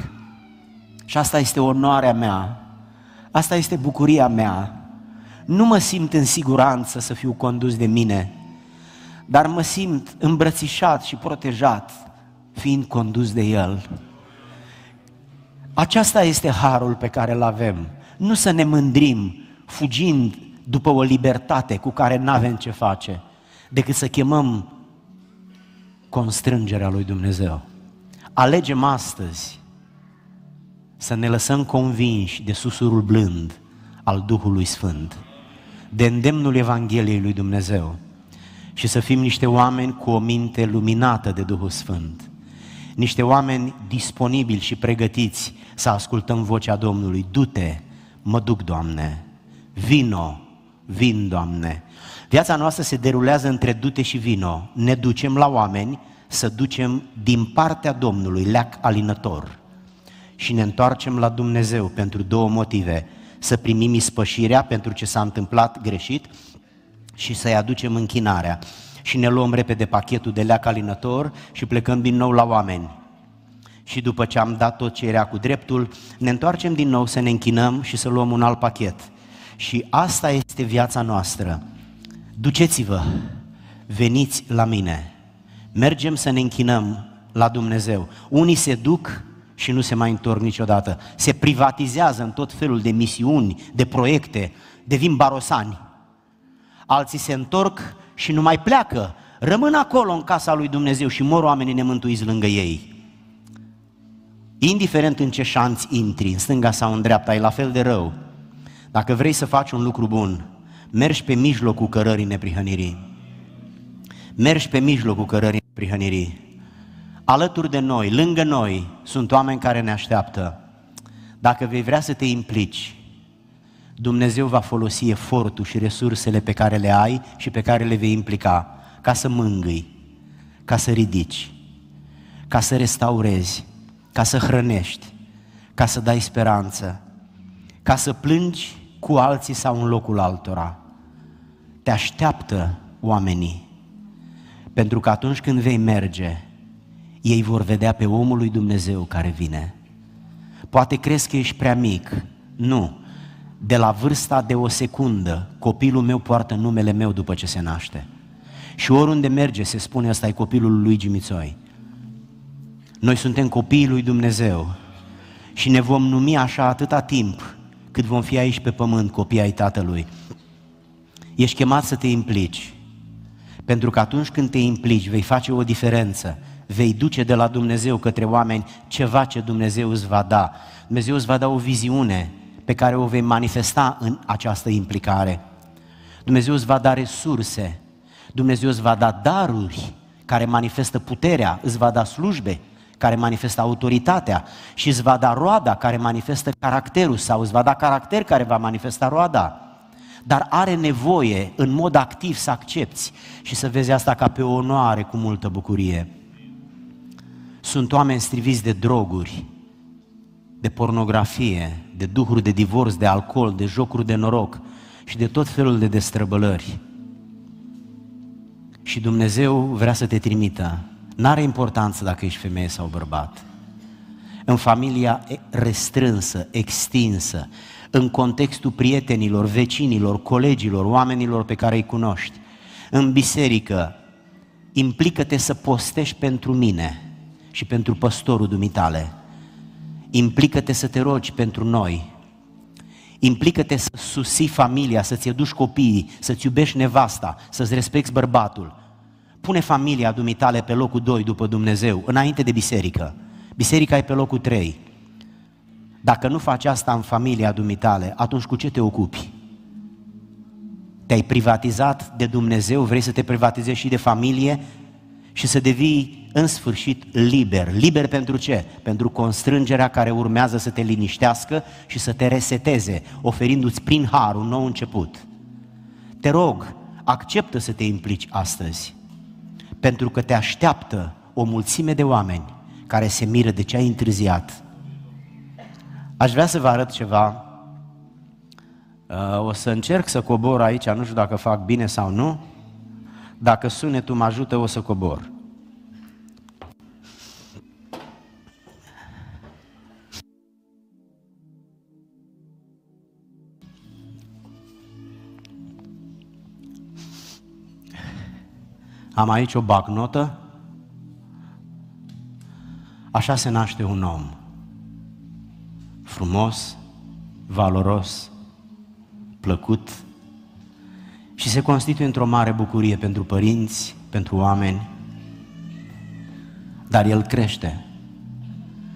Și asta este onoarea mea. Asta este bucuria mea. Nu mă simt în siguranță să fiu condus de mine, dar mă simt îmbrățișat și protejat fiind condus de El. Aceasta este harul pe care îl avem. Nu să ne mândrim fugind după o libertate cu care nu avem ce face, decât să chemăm constrângerea lui Dumnezeu. Alegem astăzi să ne lăsăm convinși de susurul blând al Duhului Sfânt, de îndemnul Evangheliei lui Dumnezeu și să fim niște oameni cu o minte luminată de Duhul Sfânt, niște oameni disponibili și pregătiți să ascultăm vocea Domnului. Du-te, mă duc, Doamne, vino, vin, Doamne, Viața noastră se derulează între dute și vino. Ne ducem la oameni să ducem din partea Domnului leac alinător și ne întoarcem la Dumnezeu pentru două motive. Să primim ispășirea pentru ce s-a întâmplat greșit și să-i aducem închinarea. Și ne luăm repede pachetul de leac alinător și plecăm din nou la oameni. Și după ce am dat tot ce era cu dreptul, ne întoarcem din nou să ne închinăm și să luăm un alt pachet. Și asta este viața noastră duceți-vă, veniți la mine, mergem să ne închinăm la Dumnezeu. Unii se duc și nu se mai întorc niciodată. Se privatizează în tot felul de misiuni, de proiecte, devin barosani. Alții se întorc și nu mai pleacă, rămân acolo în casa lui Dumnezeu și mor oamenii nemântuiți lângă ei. Indiferent în ce șanț intri, în stânga sau în dreapta, e la fel de rău. Dacă vrei să faci un lucru bun, mergi pe mijlocul cărării neprihănirii. Mergi pe mijlocul cărării neprihănirii. Alături de noi, lângă noi, sunt oameni care ne așteaptă. Dacă vei vrea să te implici, Dumnezeu va folosi efortul și resursele pe care le ai și pe care le vei implica ca să mângâi, ca să ridici, ca să restaurezi, ca să hrănești, ca să dai speranță, ca să plângi cu alții sau în locul altora. Te așteaptă oamenii. Pentru că atunci când vei merge, ei vor vedea pe omul lui Dumnezeu care vine. Poate crezi că ești prea mic. Nu. De la vârsta de o secundă, copilul meu poartă numele meu după ce se naște. Și oriunde merge se spune ăsta e copilul lui Gimițoi. Noi suntem copiii lui Dumnezeu și ne vom numi așa atâta timp cât vom fi aici pe pământ copii ai Tatălui. Ești chemat să te implici, pentru că atunci când te implici vei face o diferență, vei duce de la Dumnezeu către oameni ceva ce Dumnezeu îți va da. Dumnezeu îți va da o viziune pe care o vei manifesta în această implicare. Dumnezeu îți va da resurse, Dumnezeu îți va da daruri care manifestă puterea, îți va da slujbe care manifestă autoritatea și îți va da roada care manifestă caracterul sau îți va da caracter care va manifesta roada. Dar are nevoie în mod activ să accepti și să vezi asta ca pe o onoare cu multă bucurie. Sunt oameni striviți de droguri, de pornografie, de duhuri de divorț, de alcool, de jocuri de noroc și de tot felul de destrăbălări. Și Dumnezeu vrea să te trimită. N-are importanță dacă ești femeie sau bărbat. În familia restrânsă, extinsă, în contextul prietenilor, vecinilor, colegilor, oamenilor pe care îi cunoști, în biserică, implică-te să postești pentru mine și pentru păstorul dumitale. Implică-te să te rogi pentru noi. Implică-te să susții familia, să-ți educi copiii, să-ți iubești nevasta, să-ți respecti bărbatul. Pune familia dumitale pe locul 2 după Dumnezeu, înainte de biserică. Biserica e pe locul 3. Dacă nu faci asta în familia dumitale, atunci cu ce te ocupi? Te-ai privatizat de Dumnezeu, vrei să te privatizezi și de familie și să devii în sfârșit liber. Liber pentru ce? Pentru constrângerea care urmează să te liniștească și să te reseteze, oferindu-ți prin har un nou început. Te rog, acceptă să te implici astăzi, pentru că te așteaptă o mulțime de oameni care se miră de ce ai întârziat. Aș vrea să vă arăt ceva. Uh, o să încerc să cobor aici, nu știu dacă fac bine sau nu. Dacă sunetul mă ajută, o să cobor. Am aici o bacnotă. Așa se naște un om. Frumos, valoros, plăcut și se constituie într-o mare bucurie pentru părinți, pentru oameni. Dar el crește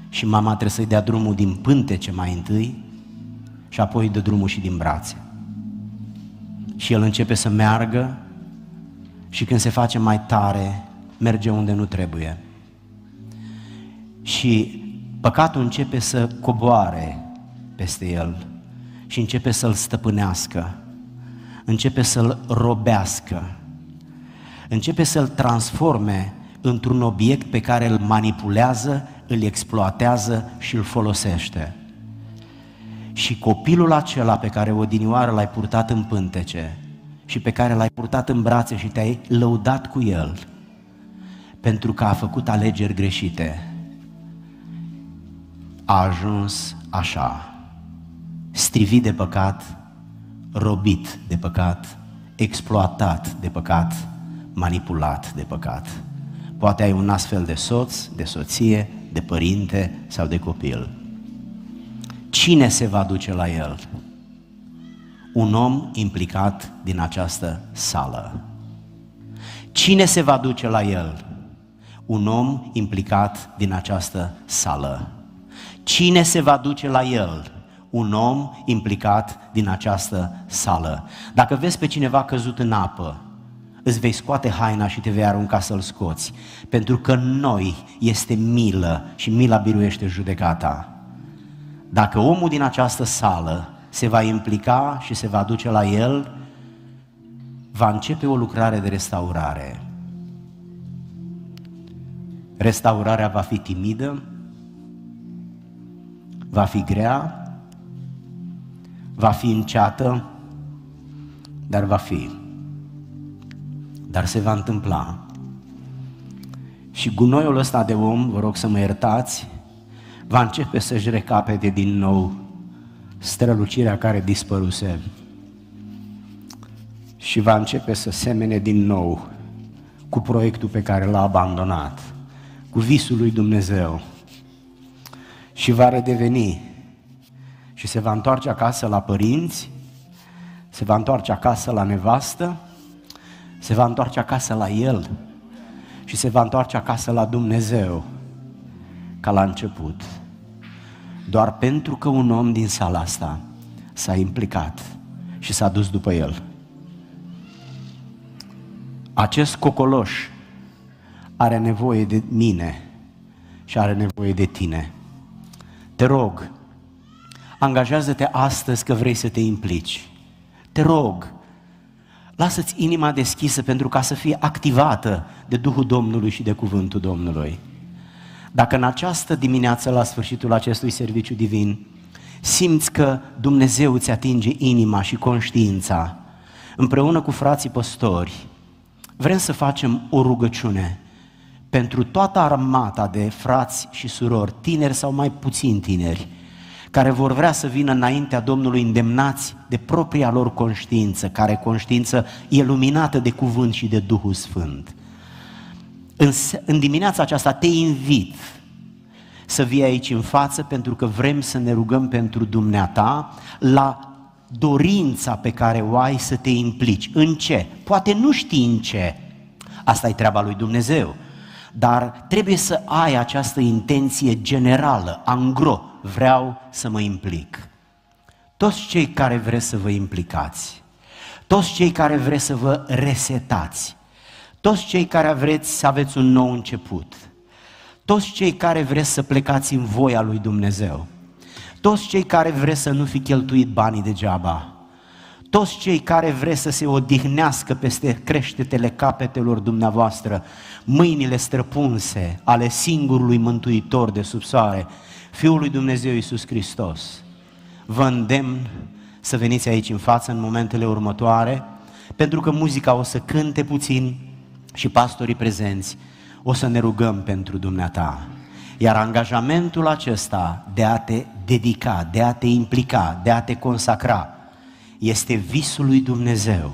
și mama trebuie să-i dea drumul din pântece mai întâi și apoi de drumul și din brațe. Și el începe să meargă și când se face mai tare, merge unde nu trebuie. Și păcatul începe să coboare peste el și începe să-l stăpânească, începe să-l robească, începe să-l transforme într-un obiect pe care îl manipulează, îl exploatează și îl folosește. Și copilul acela pe care odinioară l-ai purtat în pântece, și pe care l-ai purtat în brațe și te-ai lăudat cu el pentru că a făcut alegeri greșite, a ajuns așa, strivit de păcat, robit de păcat, exploatat de păcat, manipulat de păcat. Poate ai un astfel de soț, de soție, de părinte sau de copil. Cine se va duce la el? Un om implicat din această sală. Cine se va duce la el? Un om implicat din această sală. Cine se va duce la el? Un om implicat din această sală. Dacă vezi pe cineva căzut în apă, îți vei scoate haina și te vei arunca să-l scoți. Pentru că noi este milă și mila biruiește judecata. Dacă omul din această sală se va implica și se va duce la el, va începe o lucrare de restaurare. Restaurarea va fi timidă, va fi grea, va fi înceată, dar va fi. Dar se va întâmpla. Și gunoiul ăsta de om, vă rog să mă iertați, va începe să-și recapete din nou strălucirea care dispăruse și va începe să semene din nou cu proiectul pe care l-a abandonat, cu visul lui Dumnezeu și va redeveni și se va întoarce acasă la părinți, se va întoarce acasă la nevastă, se va întoarce acasă la el și se va întoarce acasă la Dumnezeu ca la început. Doar pentru că un om din sala asta s-a implicat și s-a dus după el. Acest cocoloș are nevoie de mine și are nevoie de tine. Te rog, angajează-te astăzi că vrei să te implici. Te rog, lasă-ți inima deschisă pentru ca să fie activată de Duhul Domnului și de Cuvântul Domnului. Dacă în această dimineață, la sfârșitul acestui serviciu divin, simți că Dumnezeu îți atinge inima și conștiința, împreună cu frații păstori, vrem să facem o rugăciune pentru toată armata de frați și surori, tineri sau mai puțin tineri, care vor vrea să vină înaintea Domnului îndemnați de propria lor conștiință, care conștiință e luminată de cuvânt și de Duhul Sfânt. În, în dimineața aceasta te invit să vii aici în față pentru că vrem să ne rugăm pentru dumneata la dorința pe care o ai să te implici. În ce? Poate nu știi în ce. Asta e treaba lui Dumnezeu. Dar trebuie să ai această intenție generală, angro, vreau să mă implic. Toți cei care vreți să vă implicați, toți cei care vreți să vă resetați, toți cei care vreți să aveți un nou început, toți cei care vreți să plecați în voia lui Dumnezeu, toți cei care vreți să nu fi cheltuit banii degeaba, toți cei care vreți să se odihnească peste creștetele capetelor dumneavoastră, mâinile străpunse ale singurului mântuitor de sub soare, Fiul lui Dumnezeu Iisus Hristos, vă îndemn să veniți aici în față în momentele următoare, pentru că muzica o să cânte puțin și pastorii prezenți o să ne rugăm pentru dumneata. Iar angajamentul acesta de a te dedica, de a te implica, de a te consacra, este visul lui Dumnezeu.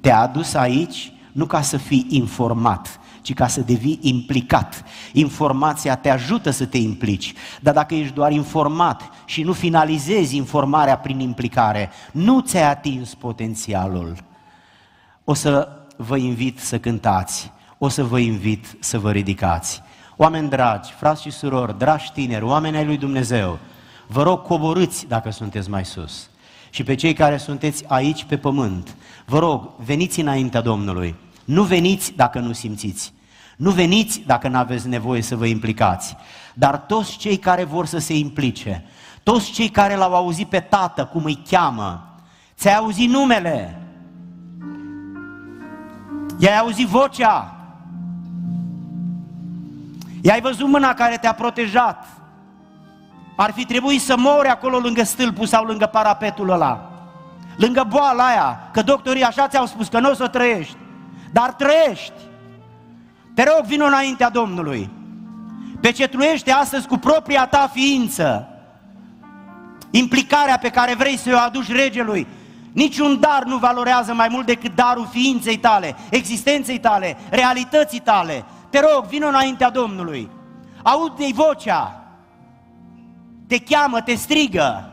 Te-a adus aici nu ca să fii informat, ci ca să devii implicat. Informația te ajută să te implici, dar dacă ești doar informat și nu finalizezi informarea prin implicare, nu ți-ai atins potențialul. O să vă invit să cântați, o să vă invit să vă ridicați. Oameni dragi, frați și surori, dragi tineri, oameni ai lui Dumnezeu, vă rog coborâți dacă sunteți mai sus. Și pe cei care sunteți aici pe pământ, vă rog, veniți înaintea Domnului. Nu veniți dacă nu simțiți. Nu veniți dacă nu aveți nevoie să vă implicați. Dar toți cei care vor să se implice, toți cei care l-au auzit pe tată, cum îi cheamă, ți-ai auzit numele, i-ai auzit vocea, i-ai văzut mâna care te-a protejat, ar fi trebuit să mori acolo lângă stâlpul sau lângă parapetul ăla, lângă boala aia, că doctorii așa ți-au spus că nu o să trăiești, dar trăiești. Te rog, vină înaintea Domnului. Pecetluiește astăzi cu propria ta ființă implicarea pe care vrei să o aduci regelui. Niciun dar nu valorează mai mult decât darul ființei tale, existenței tale, realității tale. Te rog, vină înaintea Domnului. Aude-i vocea. Te cheamă, te strigă.